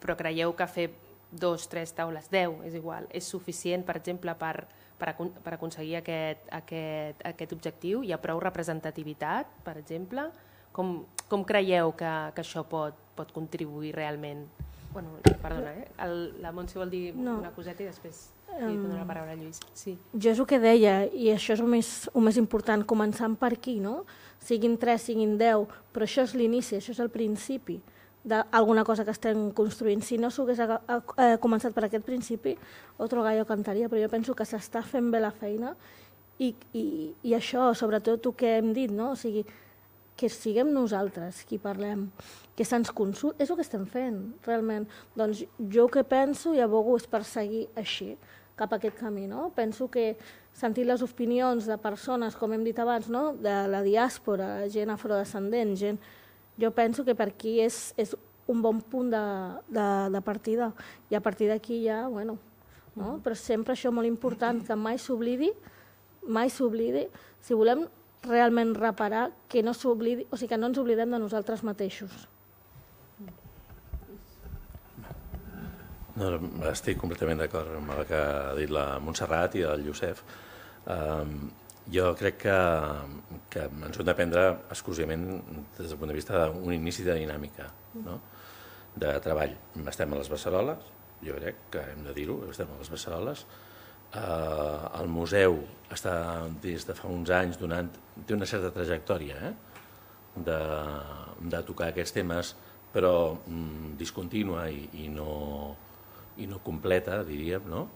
però creieu que fer dos, tres taules, deu, és igual, és suficient, per exemple, per, per, per aconseguir aquest, aquest, aquest objectiu? Hi ha prou representativitat, per exemple? Com, com creieu que, que això pot, pot contribuir realment? Bueno, perdona, eh? El, la Montse vol dir no. una coseta i després li dono la paraula a Lluís. Sí. Jo és el que deia, i això és el més, el més important, començant per aquí, no? Siguin 3, siguin 10, però això és l'inici, això és el principi d'alguna cosa que estem construint. Si no s'hagués començat per aquest principi, otro gallo cantaria, però jo penso que s'està fent bé la feina i, i, i això, sobretot el que hem dit, no? o sigui, que siguem nosaltres qui parlem, que se'ns consulti, és el que estem fent, realment. Doncs jo que penso i abogo és per seguir així, cap a aquest camí, no? Penso que sentir les opinions de persones, com hem dit abans, no? de la diàspora, gent afrodescendent, gent... Jo penso que per aquí és, és un bon punt de, de, de partida, i a partir d'aquí ja, bueno, no? però sempre això molt important, que mai s'oblidi, mai s'oblidi, si volem realment reparar que no s'oblidi, o sigui, que no ens oblidem de nosaltres mateixos. No, estic completament d'acord amb el que ha dit la Montserrat i el Josep. Um, jo crec que, que ens hem d'aprendre exclusivament des del punt de vista d'un inici de dinàmica, no? de treball. Estem a les Beceroles, jo crec que hem de dir-ho, estem a les Beceroles, eh, el museu està des de fa uns anys donant, té una certa trajectòria eh, de, de tocar aquests temes, però mm, discontínua i, i, no, i no completa, diríem, no?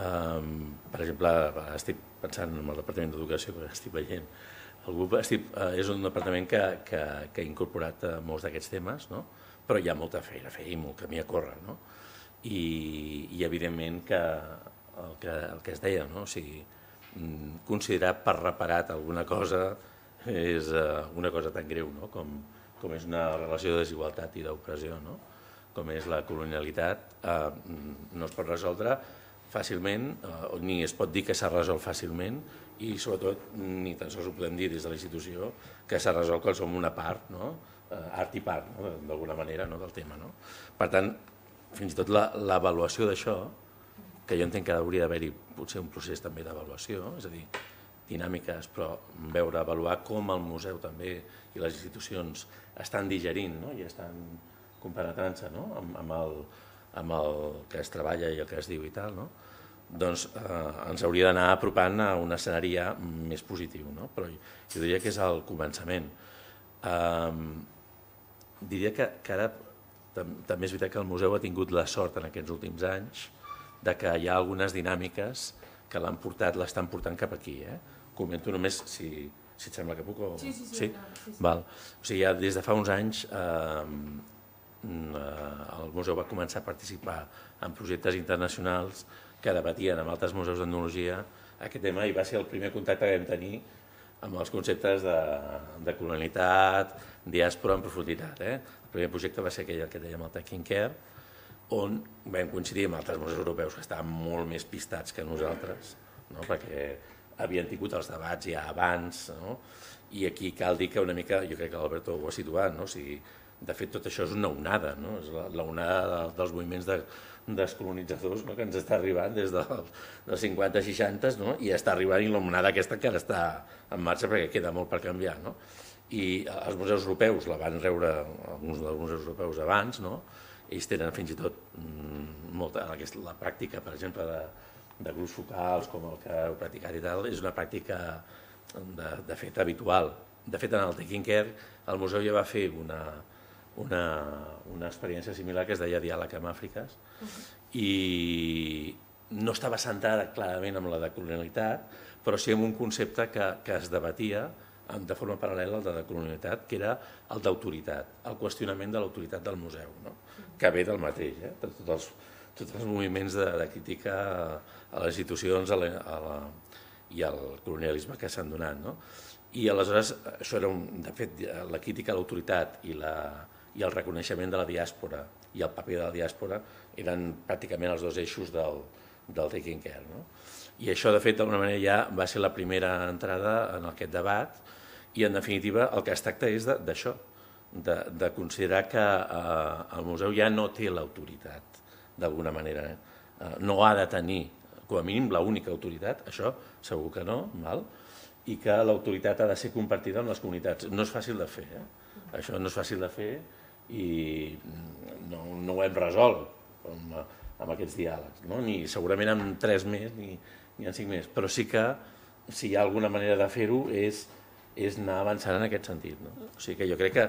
Um, per exemple, estic pensant en el Departament d'Educació que estic veient. El grup estic, uh, és un departament que, que, que ha incorporat uh, molts d'aquests temes, no? però hi ha molta feina a fer i molt camí a córrer. No? I, I evidentment que el que, el que es deia, no? o sigui, mm, considerar per reparat alguna cosa és uh, una cosa tan greu no? com, com és una relació de desigualtat i d'opressió, no? com és la colonialitat, uh, no es pot resoldre fàcilment, uh, ni es pot dir que s'ha resolt fàcilment, i sobretot ni tan sols ho podem dir des de la institució que s'ha resolt que som una part, no? uh, art i part, no? d'alguna manera, no? del tema. No? Per tant, fins i tot l'avaluació d'això que jo entenc que hauria d'haver-hi potser un procés també d'avaluació, és a dir, dinàmiques, però veure, avaluar com el museu també i les institucions estan digerint no? i estan compenetrant-se no? amb, amb, el, amb el que es treballa i el que es diu i tal, no? doncs eh, ens hauria d'anar apropant a un escenari ja més positiu, no? però jo diria que és el començament. Eh, diria que, que ara també és veritat que el museu ha tingut la sort en aquests últims anys de que hi ha algunes dinàmiques que l'han portat, l'estan portant cap aquí. Eh? Comento només si, si et sembla que puc o... Sí, sí, sí. sí? No, sí, sí. Val. O sigui, ja des de fa uns anys eh, el museu va començar a participar en projectes internacionals que debatien amb altres museus d'etnologia aquest tema i va ser el primer contacte que vam tenir amb els conceptes de, de colonialitat, diàspora en profunditat. Eh? El primer projecte va ser aquell que dèiem el Taking Care, on vam coincidir amb altres museus europeus que estaven molt més pistats que nosaltres, no? perquè havien tingut els debats ja abans, no? i aquí cal dir que una mica, jo crec que l'Alberto ho ha situat, no? o sigui, de fet, tot això és una onada, no? és la, la onada dels moviments de, descolonitzadors no? que ens està arribant des del, dels 50-60 no? i està arribant i l'onada aquesta que ara està en marxa perquè queda molt per canviar. No? I els museus europeus la van rebre, alguns dels museus europeus abans, no? ells tenen fins i tot mm, molta, aquesta, la pràctica, per exemple, de, de grups focals com el que heu practicat i tal, és una pràctica de, de fet habitual. De fet, en el Taking Care, el museu ja va fer una, una, una experiència similar que es deia Diàleg amb Àfriques uh -huh. i no estava centrada clarament en la decolonialitat, però sí en un concepte que, que es debatia de forma paral·lela al de la colonialitat, que era el d'autoritat, el qüestionament de l'autoritat del museu, no? que ve del mateix, eh? de tots els, tots els moviments de, de crítica a les institucions a la, a la, i al colonialisme que s'han donat. No? I aleshores, això era, un, de fet, la crítica a l'autoritat i la, i el reconeixement de la diàspora i el paper de la diàspora eren pràcticament els dos eixos del, del Taking Care. No? I això, de fet, d'alguna manera ja va ser la primera entrada en aquest debat i, en definitiva, el que es tracta és d'això, de, de considerar que eh, el museu ja no té l'autoritat, d'alguna manera. Eh, no ha de tenir, com a mínim, l'única autoritat, això segur que no, val? i que l'autoritat ha de ser compartida amb les comunitats. No és fàcil de fer, eh? això no és fàcil de fer i no, no ho hem resolt amb, amb aquests diàlegs, no? ni segurament en tres més ni, ni en cinc més, però sí que si hi ha alguna manera de fer-ho és, és anar avançant en aquest sentit. No? O sigui que jo crec que,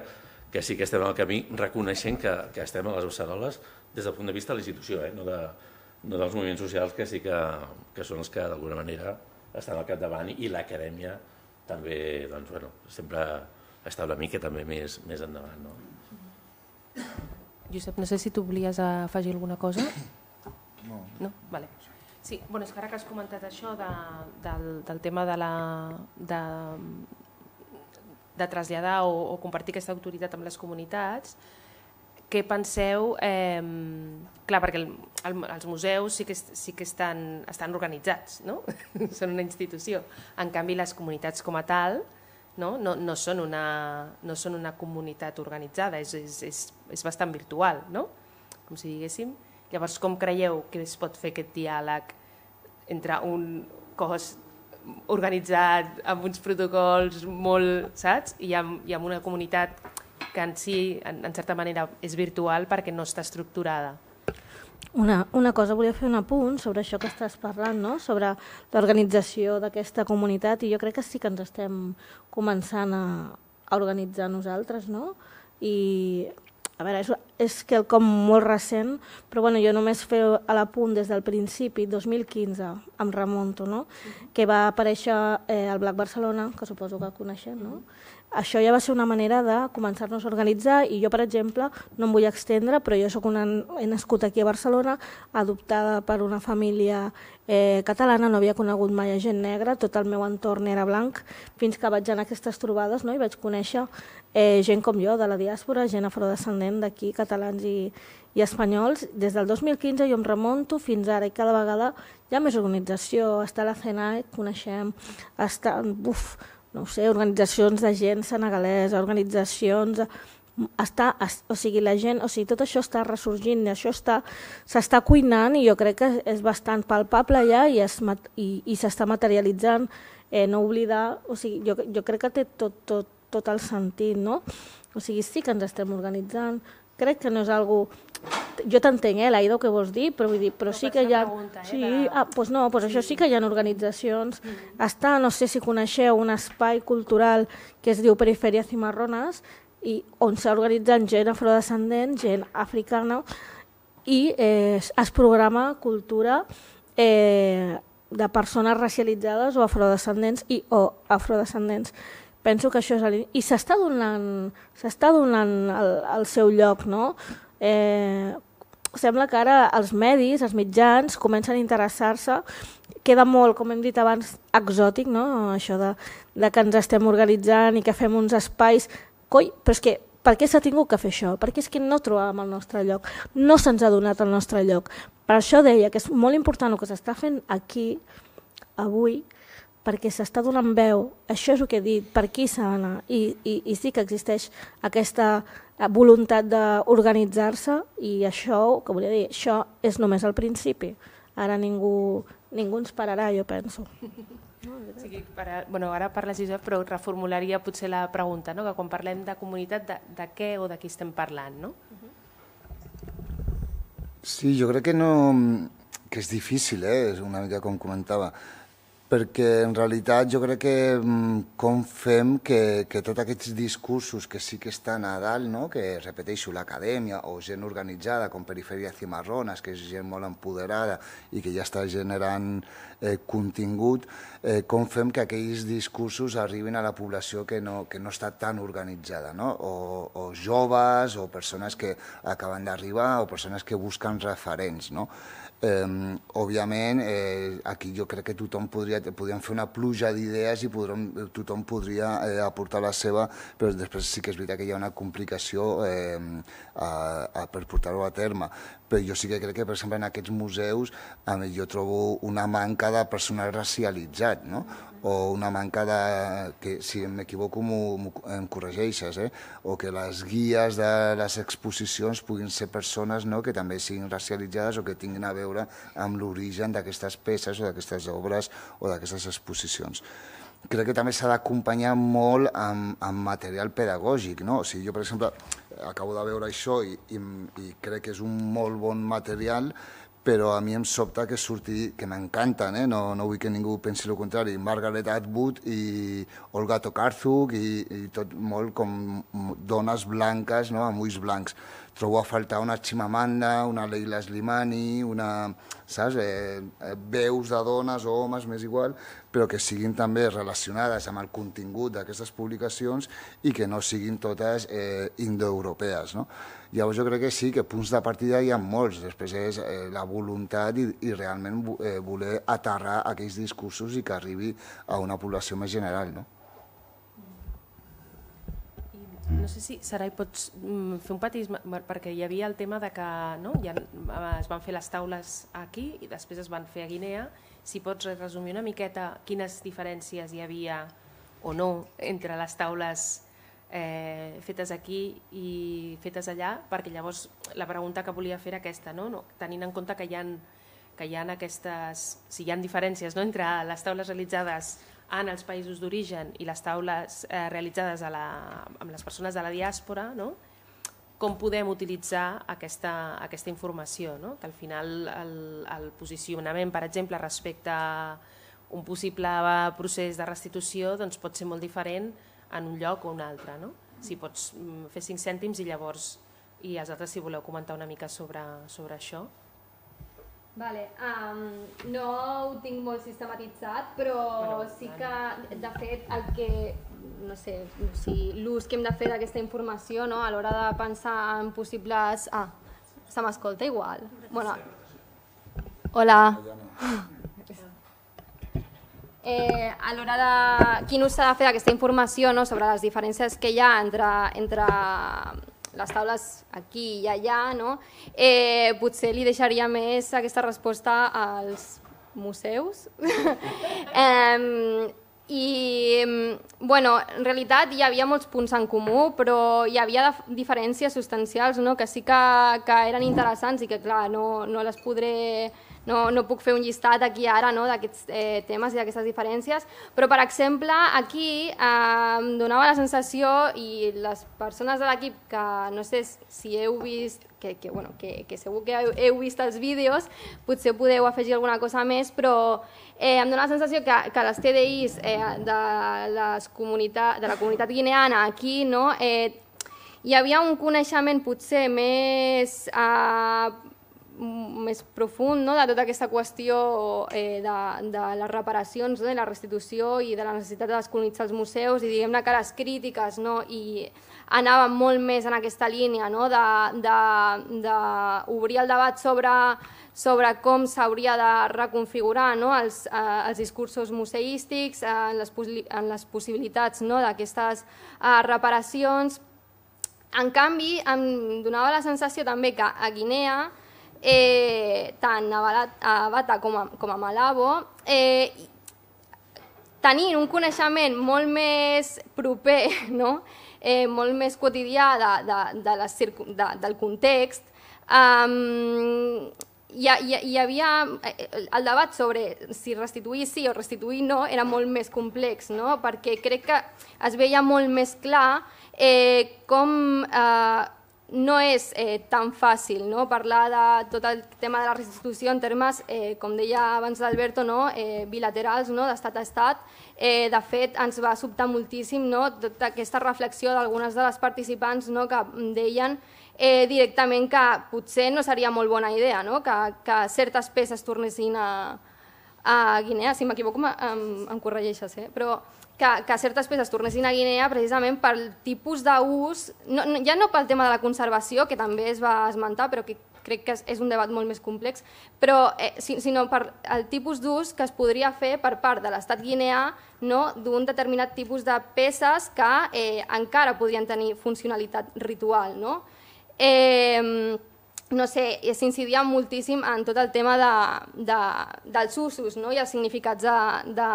que sí que estem al camí reconeixent que, que estem a les Beceroles des del punt de vista de la institució, eh? no, de, no dels moviments socials que sí que, que són els que d'alguna manera estan al capdavant i l'acadèmia també doncs, bueno, sempre està una mica també més, més endavant. No? Josep, no sé si tu volies afegir alguna cosa. No. No? Vale. Sí, bueno, és que ara que has comentat això de, del, del tema de, la, de, de traslladar o, o compartir aquesta autoritat amb les comunitats, què penseu, eh, clar, perquè el, el, els museus sí que, sí que estan, estan organitzats, no? <laughs> són una institució, en canvi les comunitats com a tal, no? No, no, són una, no són una comunitat organitzada, és, és, és, és bastant virtual, no? com si diguéssim. Llavors, com creieu que es pot fer aquest diàleg entre un cos organitzat amb uns protocols molt, saps? I amb, i amb una comunitat que en si, en, en certa manera, és virtual perquè no està estructurada. Una, una cosa, volia fer un apunt sobre això que estàs parlant, no? sobre l'organització d'aquesta comunitat, i jo crec que sí que ens estem començant a, a organitzar nosaltres, no? I, a veure, és, és quelcom molt recent, però bueno, jo només feu a l'apunt des del principi, 2015, em remonto, no? que va aparèixer eh, el Black Barcelona, que suposo que coneixem, no? Això ja va ser una manera de començar-nos a organitzar i jo, per exemple, no em vull extendre, però jo soc una, he nascut aquí a Barcelona, adoptada per una família eh, catalana, no havia conegut mai gent negra, tot el meu entorn era blanc, fins que vaig anar a aquestes trobades no? i vaig conèixer eh, gent com jo, de la diàspora, gent afrodescendent d'aquí, catalans i, i espanyols. Des del 2015 jo em remonto fins ara i cada vegada hi ha més organització, està la CENAE, coneixem, està, uf, no sé, organitzacions de gent senegalesa, organitzacions està, o sigui, la gent, o sigui, tot això està ressorgint, això està s'està cuinant i jo crec que és bastant palpable ja i es, i, i s'està materialitzant, eh, no oblidar, o sigui, jo, jo crec que té tot, tot, tot el sentit, no? O sigui, sí que ens estem organitzant, crec que no és algo jo t'entenc, eh, l'Aida, que vols dir, però, vull dir, però, però sí que hi ha... Pregunta, eh, sí, de... ah, pues no, pues sí. això sí que hi ha organitzacions. Mm. Està, no sé si coneixeu, un espai cultural que es diu Perifèria Cimarrones, i on s'ha organitzat gent afrodescendent, gent africana, i eh, es programa cultura eh, de persones racialitzades o afrodescendents i o afrodescendents. Penso que això és... I s'està donant, donant el, el seu lloc, no? Eh, sembla que ara els medis, els mitjans, comencen a interessar-se. Queda molt, com hem dit abans, exòtic, no? això de, de que ens estem organitzant i que fem uns espais... Coi, però és que per què s'ha tingut que fer això? Perquè és que no trobàvem el nostre lloc, no se'ns ha donat el nostre lloc. Per això deia que és molt important el que s'està fent aquí, avui, perquè s'està donant veu, això és el que he dit, per qui s'ha d'anar, I, i, i sí que existeix aquesta eh, voluntat d'organitzar-se i això, que volia dir, això és només el principi. Ara ningú, ningú ens pararà, jo penso. O sigui, per, a- bueno, ara parles Josep, però reformularia potser la pregunta, no? que quan parlem de comunitat, de, de què o de qui estem parlant, no? Sí, jo crec que no... que és difícil, eh? és una mica com comentava, perquè en realitat jo crec que mm, com fem que, que tots aquests discursos que sí que estan a dalt, no? que repeteixo l'acadèmia o gent organitzada com Perifèria Cimarrones, que és gent molt empoderada i que ja està generant eh, contingut, eh, com fem que aquells discursos arribin a la població que no, que no està tan organitzada, no? o, o joves, o persones que acaben d'arribar, o persones que busquen referents. No? Eh, òbviament, eh, aquí jo crec que tothom podria, podríem fer una pluja d'idees i podrem, tothom podria eh, aportar la seva, però després sí que és veritat que hi ha una complicació eh, a, a, per portar-ho a terme. Però jo sí que crec que, per exemple, en aquests museus jo trobo una manca de personal racialitzat, no? o una manca de, que si m'equivoco em corregeixes, eh? o que les guies de les exposicions puguin ser persones no? que també siguin racialitzades o que tinguin a veure amb l'origen d'aquestes peces o d'aquestes obres o d'aquestes exposicions. Crec que també s'ha d'acompanyar molt amb, amb material pedagògic, no? O sigui, jo, per exemple, acabo de veure això i, i, i crec que és un molt bon material, però a mi em sobta que surti, que m'encanten, eh? no, no vull que ningú pensi el contrari, Margaret Atwood i Olga Tokarczuk i, i tot molt com dones blanques, no? amb ulls blancs. Trobo a faltar una Chimamanda, una Leila Slimani, una, saps? Eh, eh, veus de dones o homes, m'és igual, però que siguin també relacionades amb el contingut d'aquestes publicacions i que no siguin totes eh, indoeuropees. No? Llavors jo crec que sí, que punts de partida hi ha molts, després és eh, la voluntat i, i realment eh, voler aterrar aquells discursos i que arribi a una població més general. No? No sé si, Sarai, pots mm, fer un petit... Perquè hi havia el tema de que no? ja es van fer les taules aquí i després es van fer a Guinea. Si pots resumir una miqueta quines diferències hi havia o no entre les taules eh, fetes aquí i fetes allà, perquè llavors la pregunta que volia fer era aquesta, no? No, tenint en compte que hi ha, que hi ha aquestes, si hi ha diferències no? entre les taules realitzades en els països d'origen i les taules eh, realitzades a la, amb les persones de la diàspora, no? com podem utilitzar aquesta, aquesta informació, no? que al final el, el posicionament, per exemple, respecte a un possible procés de restitució doncs pot ser molt diferent en un lloc o un altre. No? Si pots mm, fer cinc cèntims i llavors i els altres si voleu comentar una mica sobre, sobre això. Vale, um, no ho tinc molt sistematitzat, però Bueno, sí que, de fet, el que, no sé, si l'ús que hem de fer d'aquesta informació no, a l'hora de pensar en possibles... Ah, se m'escolta igual? Bueno, hola. Eh, a l'hora de quin ús s'ha de fer d'aquesta informació no, sobre les diferències que hi ha entre, entre les taules aquí i allà, no? eh, potser li deixaria més aquesta resposta als museus. <laughs> eh, I, bueno, en realitat hi havia molts punts en comú, però hi havia dif- diferències substancials no? que sí que, que eren interessants i que, clar, no, no les podré no, no puc fer un llistat aquí ara no, d'aquests eh, temes i d'aquestes diferències, però per exemple aquí eh, em donava la sensació i les persones de l'equip que no sé si heu vist, que, que, bueno, que, que segur que heu, vist els vídeos, potser podeu afegir alguna cosa més, però eh, em dóna la sensació que, que les TDIs eh, de, les de la comunitat guineana aquí no, eh, hi havia un coneixement potser més eh, més profund no? de tota aquesta qüestió eh, de, de les reparacions, no? de la restitució i de la necessitat de descolonitzar els museus i diguem-ne que les crítiques no? i anaven molt més en aquesta línia no? d'obrir de, de, d'obrir el debat sobre, sobre com s'hauria de reconfigurar no? els, eh, els discursos museístics, eh, en, les, en les possibilitats no? d'aquestes eh, reparacions. En canvi, em donava la sensació també que a Guinea eh, tant a, a Bata com a, com a Malabo, eh, tenint un coneixement molt més proper, <laughs> no? eh, molt més quotidià de, de, de la de, del context, um, hi, hi, hi havia eh, el debat sobre si restituir sí o restituir no era molt més complex, no? perquè crec que es veia molt més clar eh, com eh, no és eh, tan fàcil no? parlar de tot el tema de la restitució en termes, eh, com deia abans l'Alberto, no? eh, bilaterals, no? d'estat a estat. Eh, de fet, ens va sobtar moltíssim no? tota aquesta reflexió d'algunes de les participants no? que deien eh, directament que potser no seria molt bona idea no? que, que certes peces tornessin a, a Guinea. Si m'equivoco em, em corregeixes, eh? però que, que certes peces tornessin a Guinea precisament pel tipus d'ús, no, no, ja no pel tema de la conservació, que també es va esmentar, però que crec que és, és un debat molt més complex, però, eh, sinó per el tipus d'ús que es podria fer per part de l'estat guineà no, d'un determinat tipus de peces que eh, encara podrien tenir funcionalitat ritual. No? Eh, no sé, s'incidia moltíssim en tot el tema de, de, dels usos no? i els significats de, de,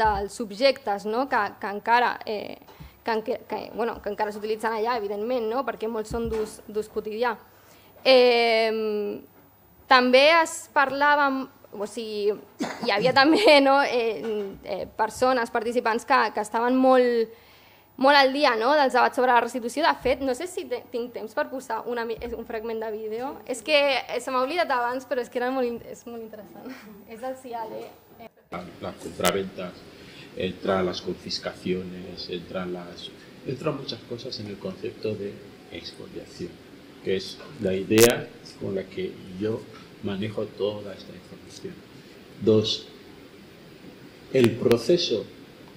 dels subjectes no? que, que encara, eh, que, que, bueno, que encara s'utilitzen allà, evidentment, no? perquè molts són d'ús quotidià. Eh, també es parlava, o sigui, hi havia també no? eh, eh, persones, participants que, que estaven molt molt al dia no? dels debats sobre la restitució. De fet, no sé si tinc temps per posar una, un fragment de vídeo. És que se m'ha oblidat abans, però és que era molt, és molt interessant. <laughs> és del CIALE. Las compraventas, entran las confiscaciones, entran, las, entran muchas cosas en el concepto de expoliación, que es la idea con la que yo manejo toda esta información. Dos, el proceso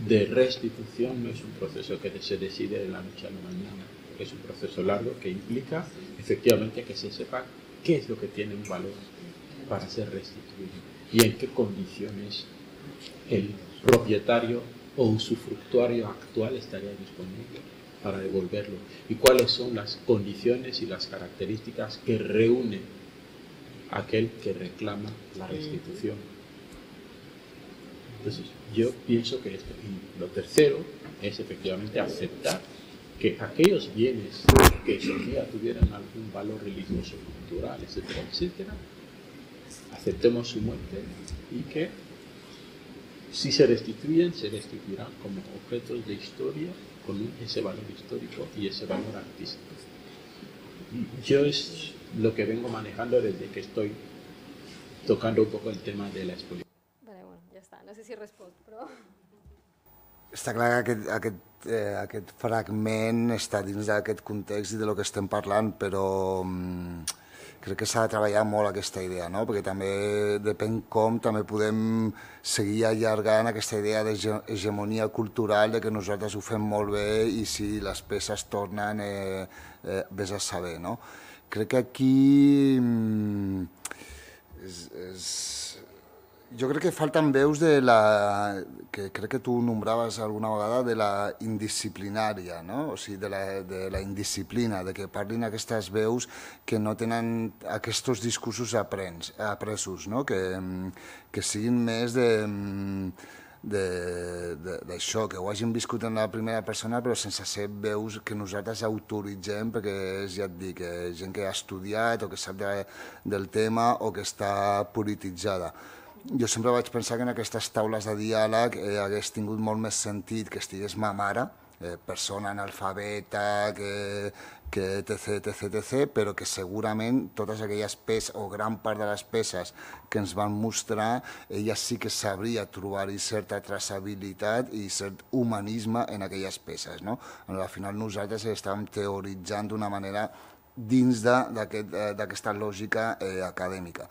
de restitución no es un proceso que se decide de la noche a la mañana, es un proceso largo que implica efectivamente que se sepa qué es lo que tiene un valor para ser restituido y en qué condiciones el propietario o usufructuario actual estaría disponible para devolverlo y cuáles son las condiciones y las características que reúne aquel que reclama la restitución. Entonces, yo pienso que esto. Y lo tercero es efectivamente aceptar que aquellos bienes que tuvieran algún valor religioso, cultural, etcétera, etcétera, aceptemos su muerte y que si se restituyen, se restituirán como objetos de historia con ese valor histórico y ese valor artístico. Yo es lo que vengo manejando desde que estoy tocando un poco el tema de la exposición. No sé si respost, però... Està clar que aquest, aquest, eh, aquest fragment està dins d'aquest context i de lo que estem parlant, però mm, crec que s'ha de treballar molt aquesta idea, no? perquè també depèn com també podem seguir allargant aquesta idea d'hegemonia cultural, de que nosaltres ho fem molt bé i si les peces tornen, eh, eh, vés a saber. No? Crec que aquí mm, és, és, jo crec que falten veus de la, que crec que tu nombraves alguna vegada, de la indisciplinària, no? o sigui, de la, de la indisciplina, de que parlin aquestes veus que no tenen aquests discursos aprens, apresos, no? que, que siguin més de d'això, que ho hagin viscut en la primera persona però sense ser veus que nosaltres autoritzem perquè és, ja et dic, gent que ha estudiat o que sap de, del tema o que està polititzada jo sempre vaig pensar que en aquestes taules de diàleg eh, hagués tingut molt més sentit que estigués ma mare, eh, persona analfabeta, que, que etc, etc, etc, però que segurament totes aquelles peces, o gran part de les peces que ens van mostrar, ella sí que sabria trobar-hi certa traçabilitat i cert humanisme en aquelles peces. No? Al final nosaltres estàvem teoritzant d'una manera dins eh, d'aquesta lògica eh, acadèmica.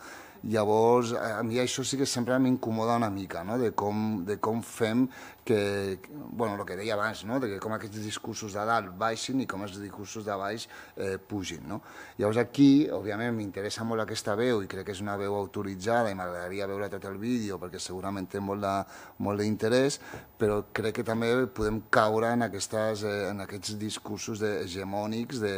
Llavors, a mi això sí que sempre m'incomoda una mica, no? de, com, de com fem que, bueno, el que deia abans, no? de que com aquests discursos de dalt baixin i com els discursos de baix eh, pugin. No? Llavors aquí, òbviament, m'interessa molt aquesta veu i crec que és una veu autoritzada i m'agradaria veure tot el vídeo perquè segurament té molt d'interès, però crec que també podem caure en, aquestes, eh, en aquests discursos de, hegemònics de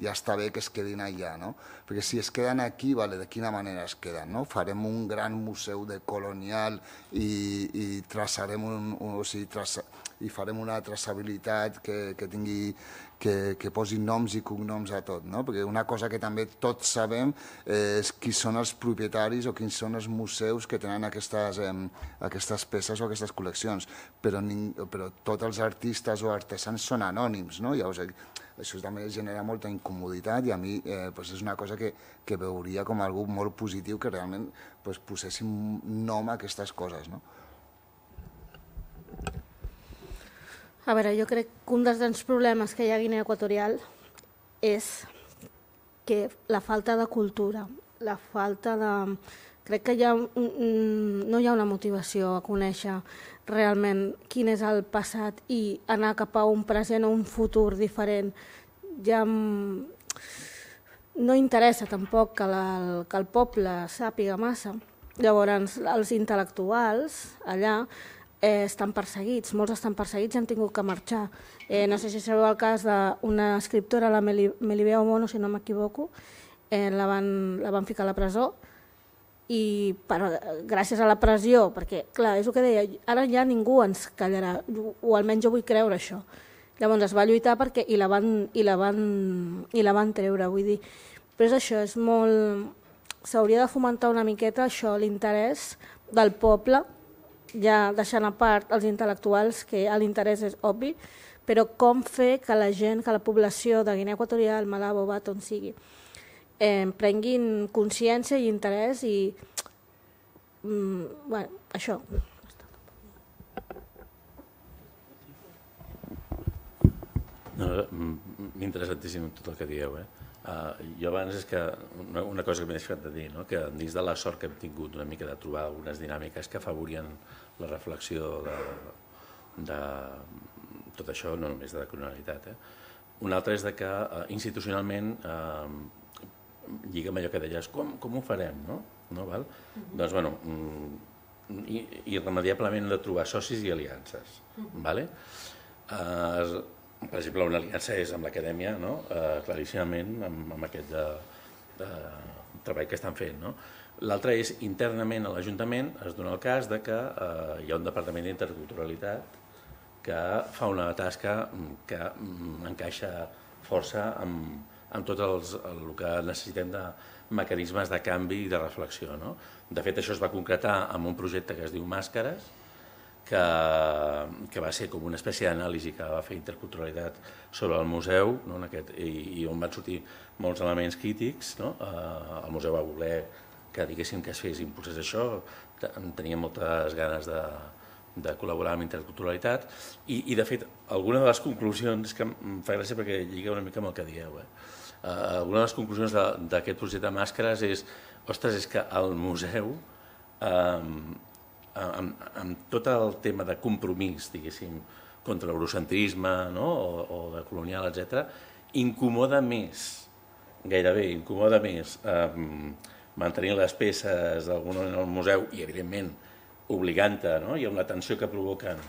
ja està bé que es quedin allà, no? Perquè si es queden aquí, vale, de quina manera? es queden. No? Farem un gran museu de colonial i, i traçarem un, o sigui, traça, i farem una traçabilitat que, que tingui que, que posi noms i cognoms a tot, no? perquè una cosa que també tots sabem és qui són els propietaris o quins són els museus que tenen aquestes, eh, aquestes peces o aquestes col·leccions, però, ning, però tots els artistes o artesans són anònims, no? Llavors, això també genera molta incomoditat i a mi eh, pues és una cosa que, que veuria com algú molt positiu que realment pues, poséssim nom a aquestes coses. No? A veure, jo crec que un dels grans problemes que hi ha a Guinea Equatorial és que la falta de cultura, la falta de... Crec que hi ha no hi ha una motivació a conèixer realment quin és el passat i anar cap a un present o un futur diferent. Ja no interessa tampoc que, la, que el poble sàpiga massa. Llavors, els intel·lectuals allà eh, estan perseguits, molts estan perseguits i han tingut que marxar. Eh, no sé si sabeu el cas d'una escriptora, la Meli, Melibea Omono, si no m'equivoco, eh, la, van, la van ficar a la presó i però, gràcies a la pressió, perquè clar, és el que deia, ara ja ningú ens callarà, o almenys jo vull creure això. Llavors es va lluitar perquè i la van, i la van, i la van treure, vull dir. Però és això, és molt... S'hauria de fomentar una miqueta això, l'interès del poble ja deixant a part els intel·lectuals, que l'interès és obvi, però com fer que la gent, que la població de Guinea Equatorial, Malabo, Bat, on sigui, eh, prenguin consciència i interès i, mm, bueno, això. No, M'interessantíssim tot el que dieu. Eh? Uh, jo abans és que una, una cosa que m'he deixat de dir, no? que dins de la sort que hem tingut una mica de trobar algunes dinàmiques que afavorien la reflexió de, de tot això, no només de la criminalitat. Eh? Una altra és de que uh, institucionalment uh, lliga amb allò que deies, com, com ho farem? No? No, val? Uh -huh. Doncs, bueno, mm, irremediablement de trobar socis i aliances. Uh -huh. vale? uh, per exemple, una aliança és amb l'acadèmia, no? eh, claríssimament, amb, amb aquest de, de treball que estan fent. No? L'altre és internament a l'Ajuntament es dona el cas de que eh, hi ha un departament d'interculturalitat que fa una tasca que encaixa força amb, amb tot els, el que necessitem de mecanismes de canvi i de reflexió. No? De fet, això es va concretar amb un projecte que es diu Màscares, que, que va ser com una espècie d'anàlisi que va fer interculturalitat sobre el museu no, en aquest, i, i on van sortir molts elements crítics. No? Eh, el museu va voler que diguéssim que es fes impulsés això, tenia moltes ganes de, de col·laborar amb interculturalitat i, i de fet alguna de les conclusions que em fa gràcia perquè lliga una mica amb el que dieu eh? Uh, alguna de les conclusions d'aquest projecte de màscares és ostres, és que el museu um, amb, amb tot el tema de compromís, diguéssim, contra l'eurocentrisme no? o, o de colonial, etc, incomoda més, gairebé incomoda més, eh, mantenir les peces d'alguna en el museu i, evidentment, obligant-te, no? hi ha una tensió que provoquen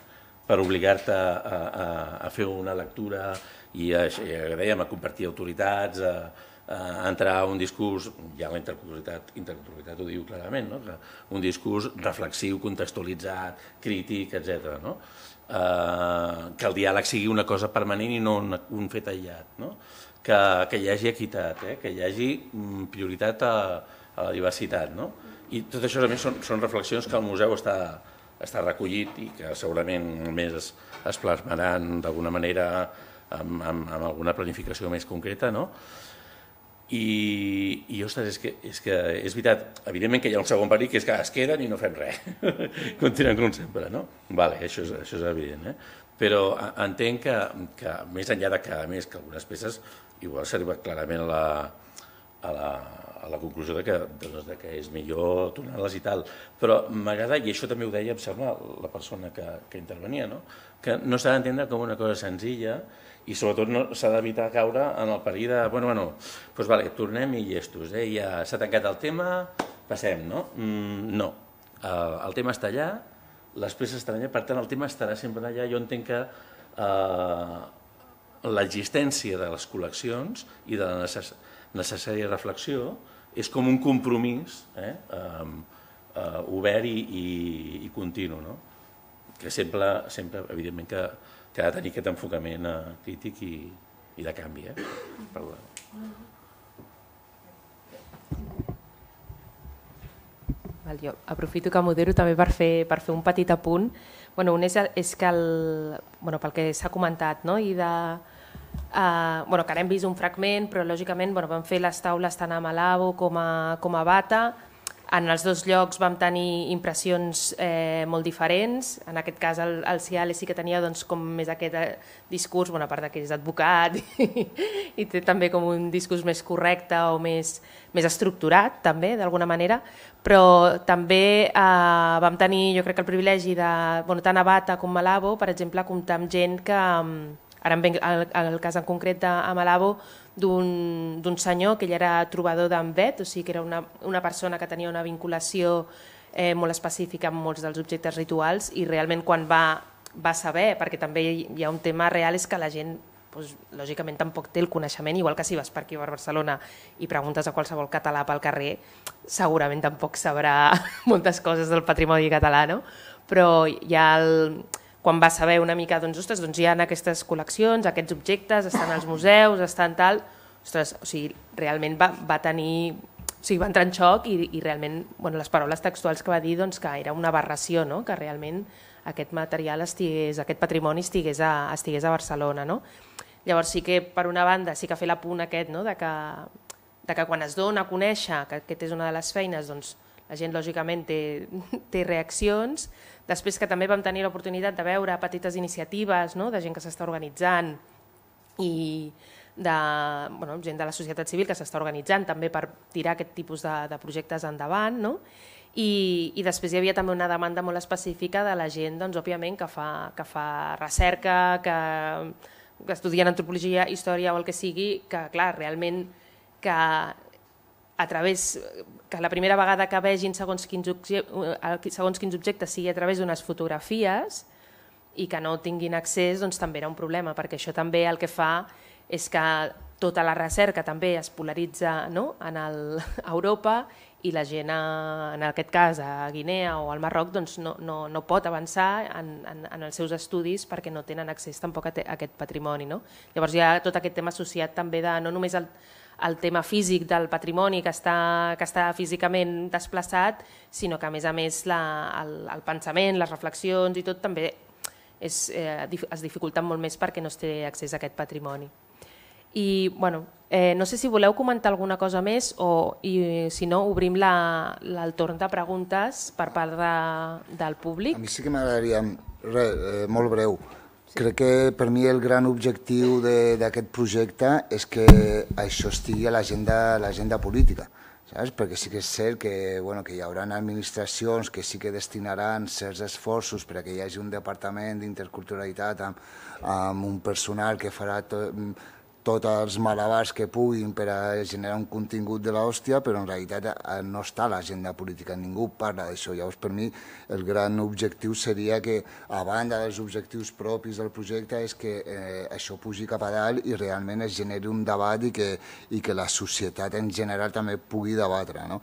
per obligar-te a, a, a fer una lectura i, a, ja dèiem, a compartir autoritats, a, eh, entrar un discurs, ja la interculturalitat, interculturalitat ho diu clarament, no? que un discurs reflexiu, contextualitzat, crític, etc. No? Eh, que el diàleg sigui una cosa permanent i no un, un fet aïllat. No? Que, que hi hagi equitat, eh? que hi hagi mm, prioritat a, a la diversitat. No? I tot això, a més, són, són reflexions que el museu està, està recollit i que segurament més es, es plasmaran d'alguna manera amb, amb, amb alguna planificació més concreta, no? I, i ostres, és que, és que és veritat, evidentment que hi ha un segon perill que és que es queden i no fem res, <laughs> continuen com sempre, no? Vale, això és, això és evident, eh? però entenc que, que més enllà de que, més, que algunes peces igual s'arriba clarament a la, a la, a la conclusió de que, doncs, de que és millor tornar-les i tal, però m'agrada, i això també ho deia, em sembla, la persona que, que intervenia, no? que no s'ha d'entendre com una cosa senzilla, i sobretot no s'ha d'evitar caure en el perill de, bueno, bueno, doncs vale, tornem i llestos, eh? ja s'ha tancat el tema, passem, no? Mm, no, el, el tema està allà, les peces estan allà, per tant el tema estarà sempre allà, jo entenc que eh, l'existència de les col·leccions i de la necess necessària reflexió és com un compromís eh? um, uh, obert i, i, i continu, no? que sempre, sempre evidentment, que, que ha de tenir aquest enfocament uh, crític i, i de canvi. Eh? Per la... Val, jo aprofito que modero també per fer, per fer un petit apunt. Bueno, un és, és que, el, bueno, pel que s'ha comentat, no? i de, Uh, bueno, que ara hem vist un fragment, però lògicament bueno, vam fer les taules tant a Malabo com a, com a Bata. En els dos llocs vam tenir impressions eh, molt diferents. En aquest cas el, el Ciales sí que tenia doncs, com més aquest eh, discurs, bueno, a part que és advocat i, <laughs> i té també com un discurs més correcte o més, més estructurat també d'alguna manera, però també eh, vam tenir jo crec que el privilegi de, bueno, tant a Bata com a Malabo, per exemple, comptar amb gent que, Ara em ve el, el cas en concret de, a Malabo d'un senyor que ell era trobador d'Envet, o sigui que era una, una persona que tenia una vinculació eh, molt específica amb molts dels objectes rituals i realment quan va, va saber, perquè també hi ha un tema real, és que la gent doncs, lògicament tampoc té el coneixement, igual que si vas per aquí a Barcelona i preguntes a qualsevol català pel carrer, segurament tampoc sabrà <laughs> moltes coses del patrimoni català, no? però hi ha el, quan va saber una mica, doncs, ostres, doncs hi ha aquestes col·leccions, aquests objectes, estan als museus, estan tal... Ostres, o sigui, realment va, va tenir... O sigui, va entrar en xoc i, i realment, bueno, les paraules textuals que va dir, doncs, que era una aberració, no? que realment aquest material estigués, aquest patrimoni estigués a, estigués a Barcelona. No? Llavors sí que, per una banda, sí que fer l'apunt aquest, no? de, que, de que quan es dona a conèixer que aquest és una de les feines, doncs, la gent lògicament té, té reaccions, després que també vam tenir l'oportunitat de veure petites iniciatives no? de gent que s'està organitzant i de bueno, gent de la societat civil que s'està organitzant també per tirar aquest tipus de, de projectes endavant, no? I, i després hi havia també una demanda molt específica de la gent, doncs, òbviament, que fa, que fa recerca, que, que estudien antropologia, història o el que sigui, que, clar, realment que a través que la primera vegada que vegin segons quins, segons quins objectes sigui a través d'unes fotografies i que no tinguin accés doncs també era un problema, perquè això també el que fa és que tota la recerca també es polaritza no? en el, <laughs> a Europa i la gent, a, en aquest cas a Guinea o al Marroc, doncs no, no, no pot avançar en, en, en els seus estudis perquè no tenen accés tampoc a, te, a aquest patrimoni. No? Llavors hi ha tot aquest tema associat també de no només el, el tema físic del patrimoni que està, que està físicament desplaçat, sinó que a més a més la, el, el pensament, les reflexions i tot també és, eh, es dificulten molt més perquè no es té accés a aquest patrimoni. I bueno, eh, no sé si voleu comentar alguna cosa més o i, si no obrim la, la, el torn de preguntes per part de, del públic. A mi sí que m'agradaria, eh, molt breu, Crec que per mi el gran objectiu d'aquest projecte és que això estigui a l'agenda política, saps? perquè sí que és cert que, bueno, que hi haurà administracions que sí que destinaran certs esforços perquè hi hagi un departament d'interculturalitat amb, amb un personal que farà tot, tots els malabars que puguin per a generar un contingut de l'hòstia, però en realitat eh, no està a l'agenda política, ningú parla d'això. Llavors, per mi, el gran objectiu seria que, a banda dels objectius propis del projecte, és que eh, això pugi cap a dalt i realment es generi un debat i que, i que la societat en general també pugui debatre. No?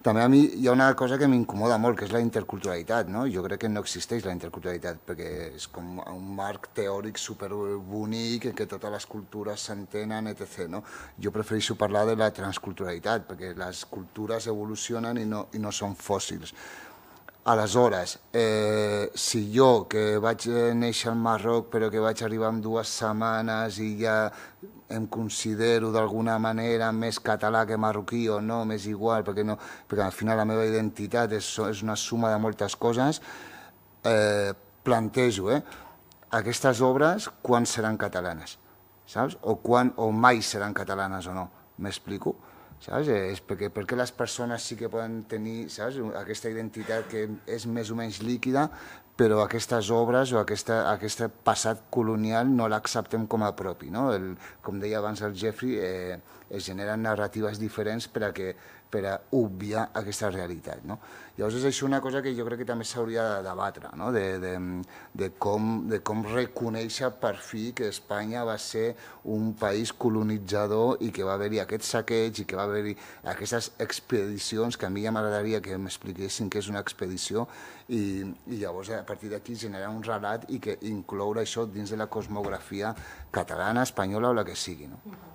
També a mi hi ha una cosa que m'incomoda molt, que és la interculturalitat. No? Jo crec que no existeix la interculturalitat, perquè és com un marc teòric superbonic en què totes les cultures s'entenen, etc. No? Jo prefereixo parlar de la transculturalitat, perquè les cultures evolucionen i no, i no són fòssils. Aleshores, eh, si jo, que vaig néixer al Marroc però que vaig arribar amb dues setmanes i ja em considero d'alguna manera més català que marroquí o no, m'és igual, perquè, no, perquè al final la meva identitat és, és una suma de moltes coses, eh, plantejo, eh, aquestes obres quan seran catalanes, saps? O, quan, o mai seran catalanes o no, m'explico? Saps? És perquè, perquè les persones sí que poden tenir saps? aquesta identitat que és més o menys líquida, però aquestes obres o aquesta, aquest passat colonial no l'acceptem com a propi. No? El, com deia abans el Jeffrey, eh, es generen narratives diferents per a que per a obviar aquesta realitat. No? Llavors és això una cosa que jo crec que també s'hauria de debatre, no? de, de, de, com, de com reconèixer per fi que Espanya va ser un país colonitzador i que va haver-hi aquest saqueig i que va haver-hi aquestes expedicions que a mi ja m'agradaria que m'expliquessin què és una expedició i, i llavors a partir d'aquí generar un relat i que incloure això dins de la cosmografia catalana, espanyola o la que sigui. No?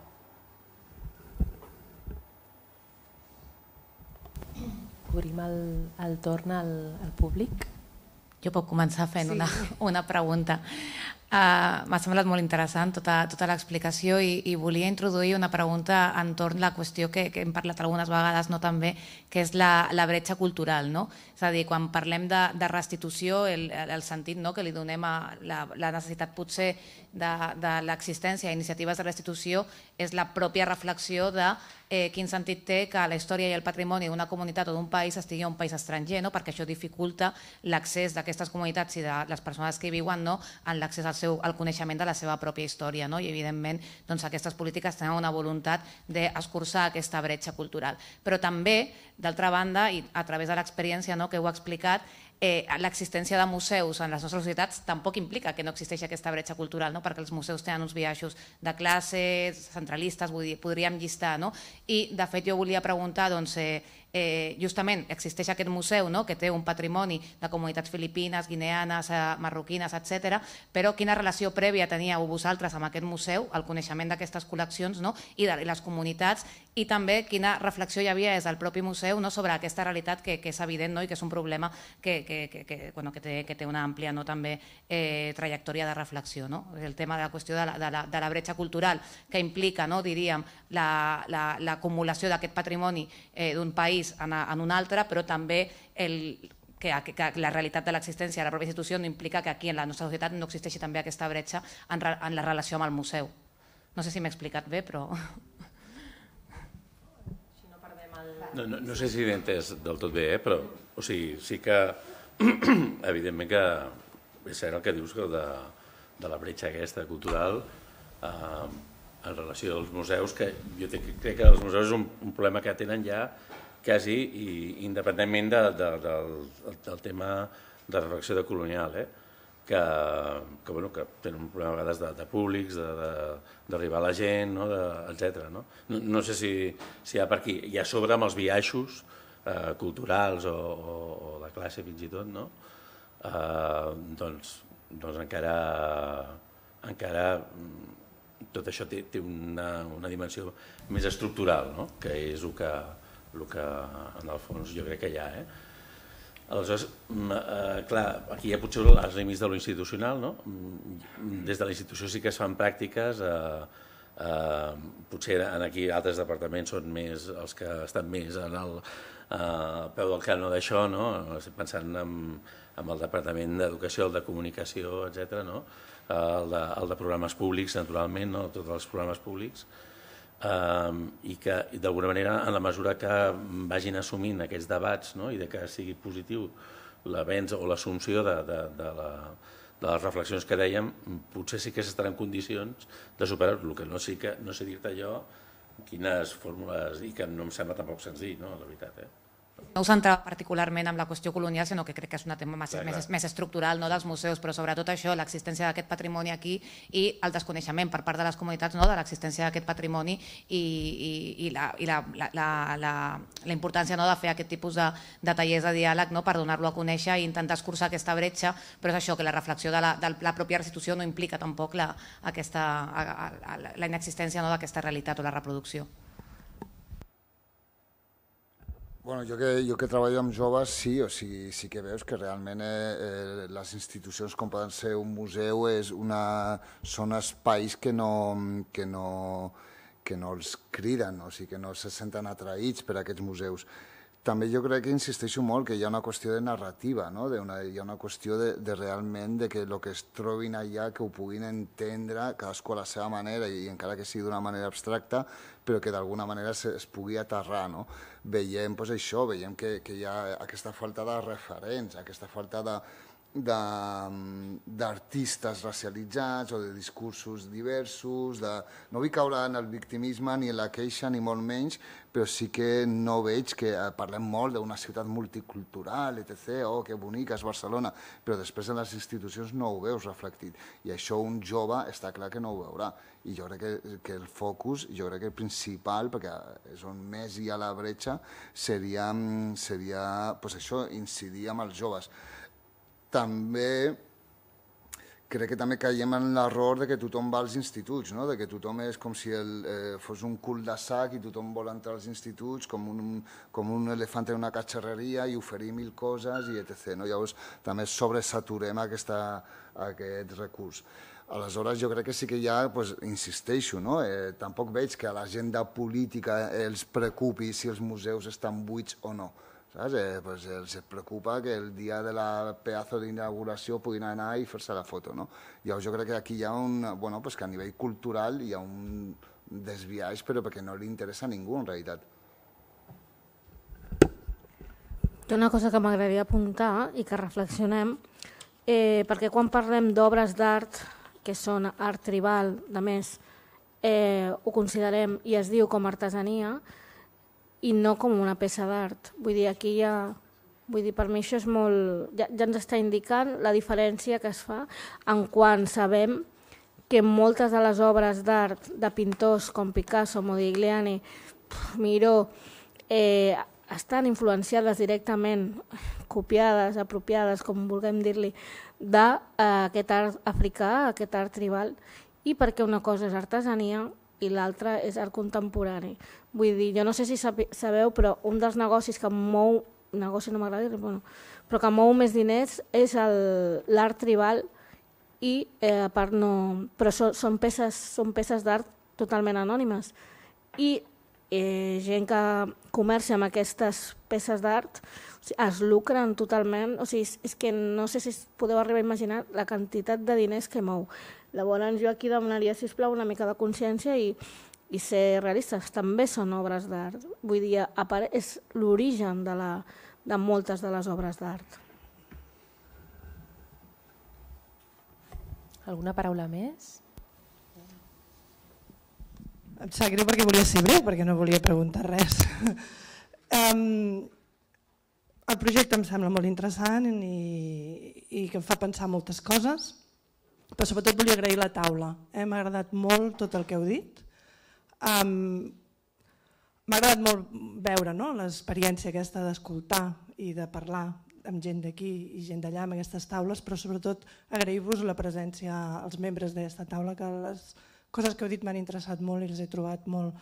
Obrim el, el torn al, al públic. Jo puc començar fent sí. una, una pregunta. Uh, M'ha semblat molt interessant tota, tota l'explicació i, i volia introduir una pregunta entorn la qüestió que, que hem parlat algunes vegades, no també, que és la, la bretxa cultural. No? És a dir, quan parlem de, de restitució, el, el sentit no, que li donem a la, la necessitat potser de, de l'existència d'iniciatives de restitució és la pròpia reflexió de eh, quin sentit té que la història i el patrimoni d'una comunitat o d'un país estigui a un país estranger, no? perquè això dificulta l'accés d'aquestes comunitats i de les persones que hi viuen no? en l'accés al, seu, al coneixement de la seva pròpia història. No? I evidentment doncs, aquestes polítiques tenen una voluntat d'escurçar aquesta bretxa cultural. Però també, d'altra banda, i a través de l'experiència no, que heu explicat, eh, l'existència de museus en les nostres societats tampoc implica que no existeixi aquesta bretxa cultural, no? perquè els museus tenen uns biaixos de classes, centralistes, vull dir, podríem llistar. No? I, de fet, jo volia preguntar, doncs, eh, eh, justament existeix aquest museu no? que té un patrimoni de comunitats filipines, guineanes, eh, marroquines, etc. però quina relació prèvia teníeu vosaltres amb aquest museu, el coneixement d'aquestes col·leccions no? I de les comunitats i també quina reflexió hi havia des del propi museu no? sobre aquesta realitat que, que és evident no? i que és un problema que, que, que, que, bueno, que, té, que té una àmplia no? també eh, trajectòria de reflexió. No? El tema de la qüestió de la, de la, de la bretxa cultural que implica, no? diríem, l'acumulació la, la, d'aquest patrimoni eh, d'un país país en, en un altre, però també el, que, que la realitat de l'existència de la pròpia institució no implica que aquí en la nostra societat no existeixi també aquesta bretxa en, en la relació amb el museu. No sé si m'he explicat bé, però... <laughs> No, no, no sé si l'he entès del tot bé, eh? però o sigui, sí que <clears throat> evidentment que és cert el que dius que de, de la bretxa aquesta cultural eh, en relació als museus, que jo crec que els museus és un, un problema que tenen ja quasi i independentment de, de, del, del tema de reflexió de colonial, eh? que, que, bueno, que tenen un problema a vegades de, de públics, d'arribar a la gent, no? etc. No? No, no sé si, si hi ha per aquí. Hi ha sobre amb els biaixos eh, culturals o, o, o de classe fins i tot, no? eh, doncs, doncs encara, encara mm, tot això té, té una, una dimensió més estructural, no? que és el que, el que en el fons jo crec que hi ha. Eh? Aleshores, eh, clar, aquí hi ha potser els límits de lo institucional, no? Des de la institució sí que es fan pràctiques, eh, eh, potser en aquí altres departaments són més els que estan més en el eh, peu del cano d'això, no? pensant en, en el Departament d'Educació, el de Comunicació, etc. No? El, de, el de programes públics, naturalment, no? tots els programes públics, eh, i que d'alguna manera en la mesura que vagin assumint aquests debats no? i de que sigui positiu l'avenç o l'assumpció de, de, de, la, de les reflexions que dèiem, potser sí que s'estarà en condicions de superar-ho. El que no, sí que, no sé dir-te jo quines fórmules, i que no em sembla tampoc senzill, no? la veritat. Eh? No us centrava particularment en la qüestió colonial, sinó que crec que és un tema més, més, més estructural no, dels museus, però sobretot això, l'existència d'aquest patrimoni aquí i el desconeixement per part de les comunitats no, de l'existència d'aquest patrimoni i, i, i, la, i la, la, la, la, la importància no, de fer aquest tipus de, de tallers de diàleg no, per donar-lo a conèixer i intentar escurçar aquesta bretxa, però és això, que la reflexió de la, de la pròpia restitució no implica tampoc la, aquesta, la inexistència no, d'aquesta realitat o la reproducció. Bueno, jo que, jo que treballo amb joves, sí, o sigui, sí que veus que realment eh, eh, les institucions com poden ser un museu és una, són espais que no, que no, que no els criden, o sigui, que no se senten atraïts per aquests museus també jo crec que insisteixo molt que hi ha una qüestió de narrativa, no? de una, hi ha una qüestió de, de realment de que el que es trobin allà, que ho puguin entendre cadascú a la seva manera i encara que sigui d'una manera abstracta, però que d'alguna manera es, es pugui aterrar. No? Veiem pues, això, veiem que, que hi ha aquesta falta de referents, aquesta falta de, d'artistes racialitzats o de discursos diversos, de... no vull caure en el victimisme ni en la queixa ni molt menys, però sí que no veig que eh, parlem molt d'una ciutat multicultural, etc. Oh, que bonica és Barcelona, però després en les institucions no ho veus reflectit. I això un jove està clar que no ho veurà. I jo crec que, que el focus, jo crec que el principal, perquè és on més hi ha la bretxa, seria, mm, seria pues això, incidir amb els joves també crec que també caiem en l'error de que tothom va als instituts, no? de que tothom és com si el, eh, fos un cul de sac i tothom vol entrar als instituts com un, com un elefant en una catxarreria i oferir mil coses i etc. No? Llavors també sobresaturem aquesta, aquest recurs. Aleshores, jo crec que sí que ha, pues, insisteixo, no? eh, tampoc veig que a l'agenda política els preocupi si els museus estan buits o no. Saps? Eh, pues els preocupa que el dia de la pedazo d'inauguració puguin anar i fer-se la foto. No? Llavors jo crec que aquí hi ha un... Bueno, pues que a nivell cultural hi ha un desviaix, però perquè no li interessa a ningú en realitat. Hi una cosa que m'agradaria apuntar i que reflexionem, eh, perquè quan parlem d'obres d'art que són art tribal, de més, eh, ho considerem i es diu com artesania i no com una peça d'art. Vull dir, aquí ja... Vull dir, per mi això és molt... Ja, ja ens està indicant la diferència que es fa en quan sabem que moltes de les obres d'art de pintors com Picasso, Modigliani, Miró, eh, estan influenciades directament, copiades, apropiades, com vulguem dir-li, d'aquest art africà, aquest art tribal, i perquè una cosa és artesania i l'altra és art contemporani. Vull dir, jo no sé si sabeu, però un dels negocis que mou, negoci no m'agrada dir bueno, però que mou més diners és l'art tribal i eh, a part no... però són, són peces, són peces d'art totalment anònimes. I eh, gent que comercia amb aquestes peces d'art o sigui, es lucren totalment, o sigui, és, és que no sé si podeu arribar a imaginar la quantitat de diners que mou. Llavors jo aquí demanaria, si plau una mica de consciència i, i ser realistes. També són obres d'art. Vull dir, és l'origen de, la, de moltes de les obres d'art. Alguna paraula més? Em sap greu perquè volia ser breu, perquè no volia preguntar res. <laughs> um, el projecte em sembla molt interessant i, i que em fa pensar moltes coses, però sobretot volia agrair la taula. Eh? M'ha agradat molt tot el que heu dit. Um, M'ha agradat molt veure no? l'experiència aquesta d'escoltar i de parlar amb gent d'aquí i gent d'allà amb aquestes taules, però sobretot agrair-vos la presència als membres d'aquesta taula, que les coses que heu dit m'han interessat molt i les he trobat molt,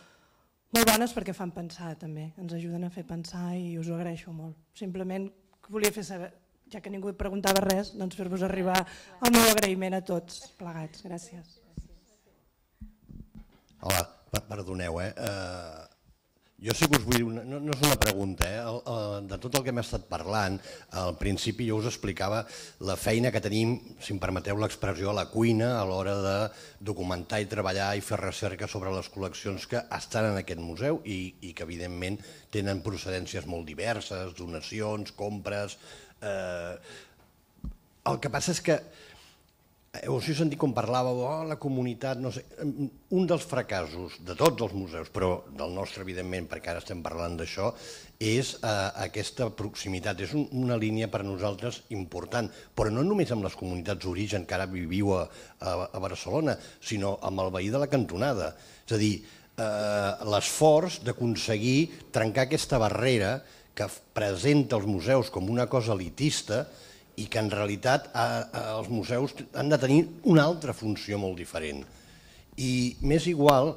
molt bones perquè fan pensar també, ens ajuden a fer pensar i us ho agraeixo molt. Simplement volia fer saber, ja que ningú preguntava res, doncs fer-vos arribar el meu agraïment a tots plegats. Gràcies. Hola, perdoneu, eh? Uh, jo sí que us vull... Una, no, no és una pregunta, eh? El, el, de tot el que hem estat parlant, al principi jo us explicava la feina que tenim, si em permeteu l'expressió, a la cuina a l'hora de documentar i treballar i fer recerca sobre les col·leccions que estan en aquest museu i, i que evidentment tenen procedències molt diverses, donacions, compres... Eh, el que passa és que Heu sentit com parlàveu, oh, la comunitat, no sé... Un dels fracassos de tots els museus, però del nostre, evidentment, perquè ara estem parlant d'això, és eh, aquesta proximitat. És un, una línia per a nosaltres important, però no només amb les comunitats d'origen que ara viviu a, a, a Barcelona, sinó amb el veí de la cantonada. És a dir, eh, l'esforç d'aconseguir trencar aquesta barrera que presenta els museus com una cosa elitista, i que en realitat els museus han de tenir una altra funció molt diferent. I més igual,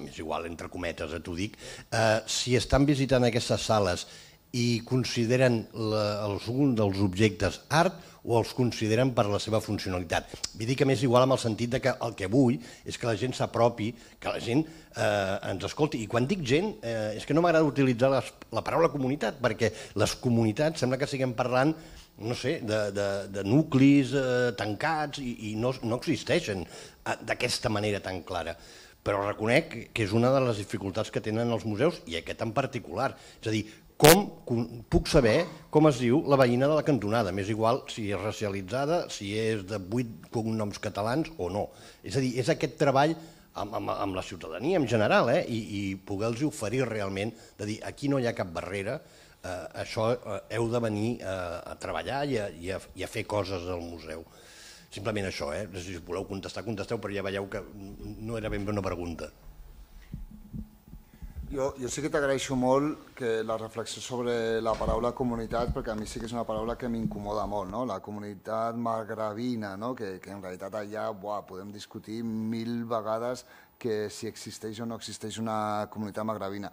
més igual entre cometes, eh, t'ho dic, eh, si estan visitant aquestes sales i consideren la, els, un dels objectes art o els consideren per la seva funcionalitat. Vull dir que més igual amb el sentit de que el que vull és que la gent s'apropi, que la gent eh, ens escolti. I quan dic gent, eh, és que no m'agrada utilitzar la paraula comunitat, perquè les comunitats sembla que siguem parlant no sé, de, de, de nuclis eh, tancats i, i no, no existeixen eh, d'aquesta manera tan clara. però reconec que és una de les dificultats que tenen els museus, i aquest en particular. És a dir, com puc saber com es diu la veïna de la cantonada? M'és igual si és racialitzada, si és de vuit cognoms catalans o no. És a dir, és aquest treball amb, amb, amb la ciutadania en general eh? i, i poder-los oferir realment de dir aquí no hi ha cap barrera, eh, això eh, heu de venir eh, a treballar i a, i, a, i a fer coses al museu. Simplement això, eh? si voleu contestar, contesteu, però ja veieu que no era ben bé una pregunta. Jo, jo sí que t'agraeixo molt que la reflexió sobre la paraula comunitat, perquè a mi sí que és una paraula que m'incomoda molt, no? la comunitat magravina, no? que, que en realitat allà buah, podem discutir mil vegades que si existeix o no existeix una comunitat magravina.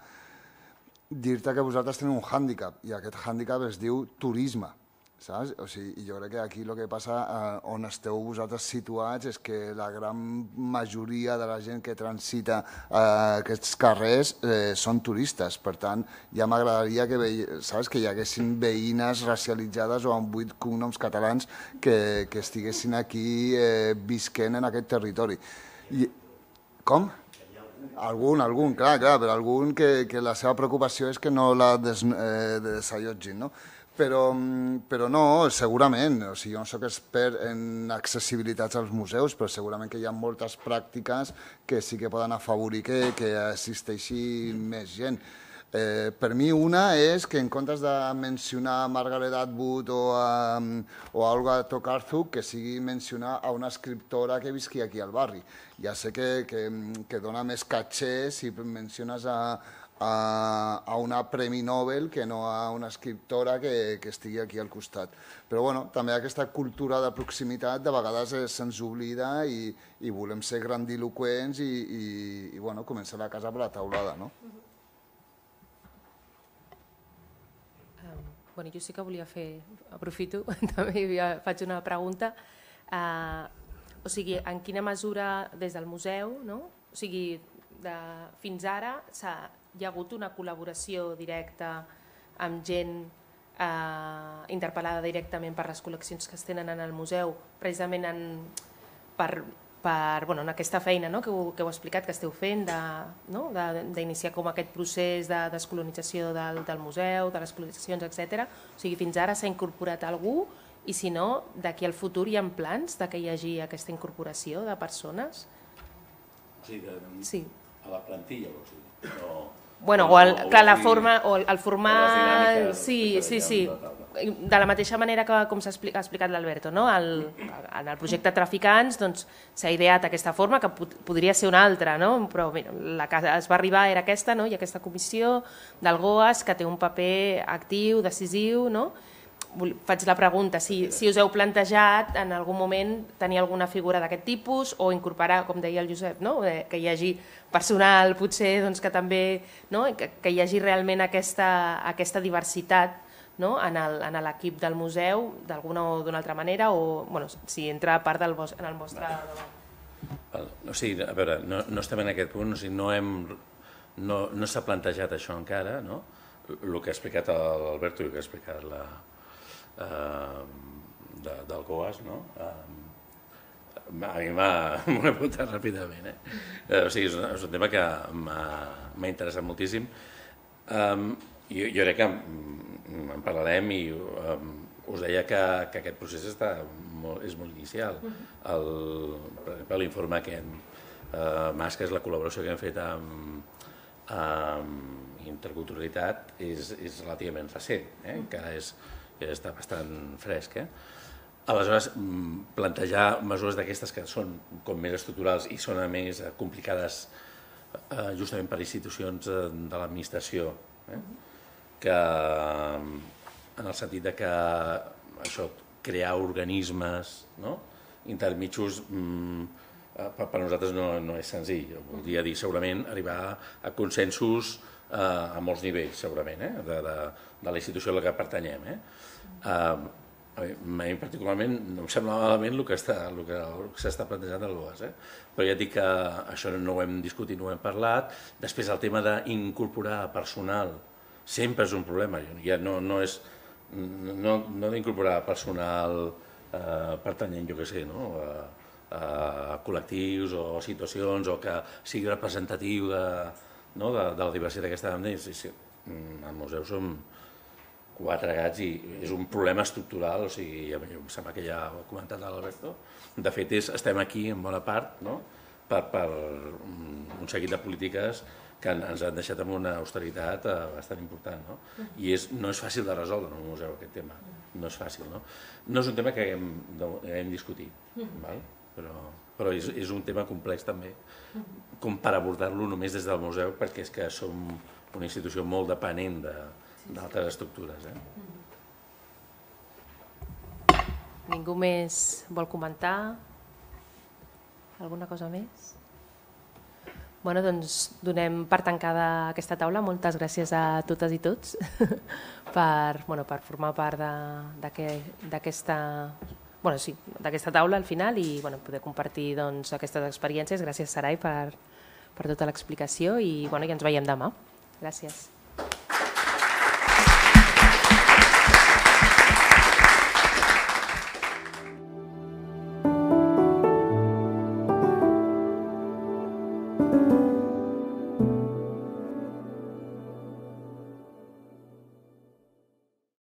Dir-te que vosaltres teniu un hàndicap, i aquest hàndicap es diu turisme saps? O sigui, jo crec que aquí el que passa eh, on esteu vosaltres situats és que la gran majoria de la gent que transita eh, aquests carrers eh, són turistes, per tant, ja m'agradaria que, saps, que hi haguessin veïnes racialitzades o amb vuit cognoms catalans que, que estiguessin aquí eh, visquent en aquest territori. I, com? Algun, algun, clar, clar, però algun que, que la seva preocupació és que no la des, eh, desallotgin, no? però, però no, segurament, o sigui, jo no sóc expert en accessibilitats als museus, però segurament que hi ha moltes pràctiques que sí que poden afavorir que, que assisteixi més gent. Eh, per mi una és que en comptes de mencionar Margaret Atwood o a, o a Olga Tokarczuk, que sigui mencionar a una escriptora que visqui aquí al barri. Ja sé que, que, que dona més caché si menciones a, a, a una Premi Nobel que no a una escriptora que, que estigui aquí al costat. Però bueno, també aquesta cultura de proximitat de vegades se'ns oblida i, i volem ser grandiloquents i, i, i bueno, començar la casa per la taulada. No? Um, bueno, jo sí que volia fer, aprofito, <laughs> també faig una pregunta. Uh, o sigui, en quina mesura des del museu, no? o sigui, de, fins ara hi ha hagut una col·laboració directa amb gent eh, interpel·lada directament per les col·leccions que es tenen en el museu, precisament en, per, per bueno, en aquesta feina no? que, heu, que heu explicat, que esteu fent, d'iniciar no? com aquest procés de descolonització del, del museu, de les col·leccions, etc. O sigui, fins ara s'ha incorporat algú i si no, d'aquí al futur hi ha plans de que hi hagi aquesta incorporació de persones? Sí, de, sí. a la plantilla, vols dir? No, Bueno, o, el, clar, la forma, o el format... Sí, sí, sí. De la mateixa manera que com s'ha explicat l'Alberto, no? El, en el projecte Traficants doncs, s'ha ideat aquesta forma, que podria ser una altra, no? però mira, la que es va arribar era aquesta, no? i aquesta comissió del GOAS que té un paper actiu, decisiu, no? faig la pregunta, si, si us heu plantejat en algun moment tenir alguna figura d'aquest tipus o incorporar, com deia el Josep, no? Eh, que hi hagi personal potser doncs, que també no? que, que hi hagi realment aquesta, aquesta diversitat no? en l'equip del museu d'alguna o d'una altra manera o bueno, si entra a part del vos, en el vostre debat. O sigui, a veure, no, no estem en aquest punt, o sigui, no, hem, no, no s'ha plantejat això encara, no? el que ha explicat l'Alberto i el que ha explicat la, eh, de, del GOAS, no? Eh, a mi m'ha <laughs> apuntat ràpidament. Eh? eh? O sigui, és un, és un tema que m'ha interessat moltíssim. Um, jo, jo crec que parlarem i um, us deia que, que aquest procés està molt, és molt inicial. El, per exemple, l'informe que hem, uh, més que és la col·laboració que hem fet amb, amb interculturalitat és, és relativament recent, eh? encara és, està bastant fresc. Eh? Aleshores, mm, plantejar mesures d'aquestes que són com més estructurals i són a més eh, complicades eh, justament per institucions eh, de l'administració, eh? que en el sentit de que això, crear organismes no? intermitjos mm, per, nosaltres no, no és senzill. Voldria dir segurament arribar a consensos eh, a molts nivells, segurament, eh? de, de, de la institució a la que pertanyem. Eh? Eh, a mi particularment no em sembla malament el que està, el que, s'està plantejant al BOAS, eh? però ja dic que això no ho hem discutit, no ho hem parlat. Després el tema d'incorporar personal sempre és un problema, ja no, no és no, no d'incorporar personal eh, pertanyent, jo què sé, no? a, eh, col·lectius o situacions o que sigui representatiu de, no, de, de la diversitat d'aquesta banda. Sí, sí, mm, al museu som quatre gats i és un problema estructural, o sigui, em sembla que ja ho ha comentat l'Alberto. De fet, és, estem aquí en bona part no? per, per un seguit de polítiques que ens han deixat amb una austeritat eh, bastant important. No? I és, no és fàcil de resoldre en un museu aquest tema, no és fàcil. No, no és un tema que haguem, haguem discutit, val? però, però és, és un tema complex també, com per abordar-lo només des del museu, perquè és que som una institució molt dependent d'altres de, estructures. Eh? Ningú més vol comentar? Alguna cosa més? Bueno, doncs donem per tancada aquesta taula. Moltes gràcies a totes i tots <laughs> per, bueno, per formar part d'aquesta bueno, sí, taula al final i bueno, poder compartir doncs, aquestes experiències. Gràcies, Sarai, per, per tota l'explicació i, bueno, i ens veiem demà. Gràcies.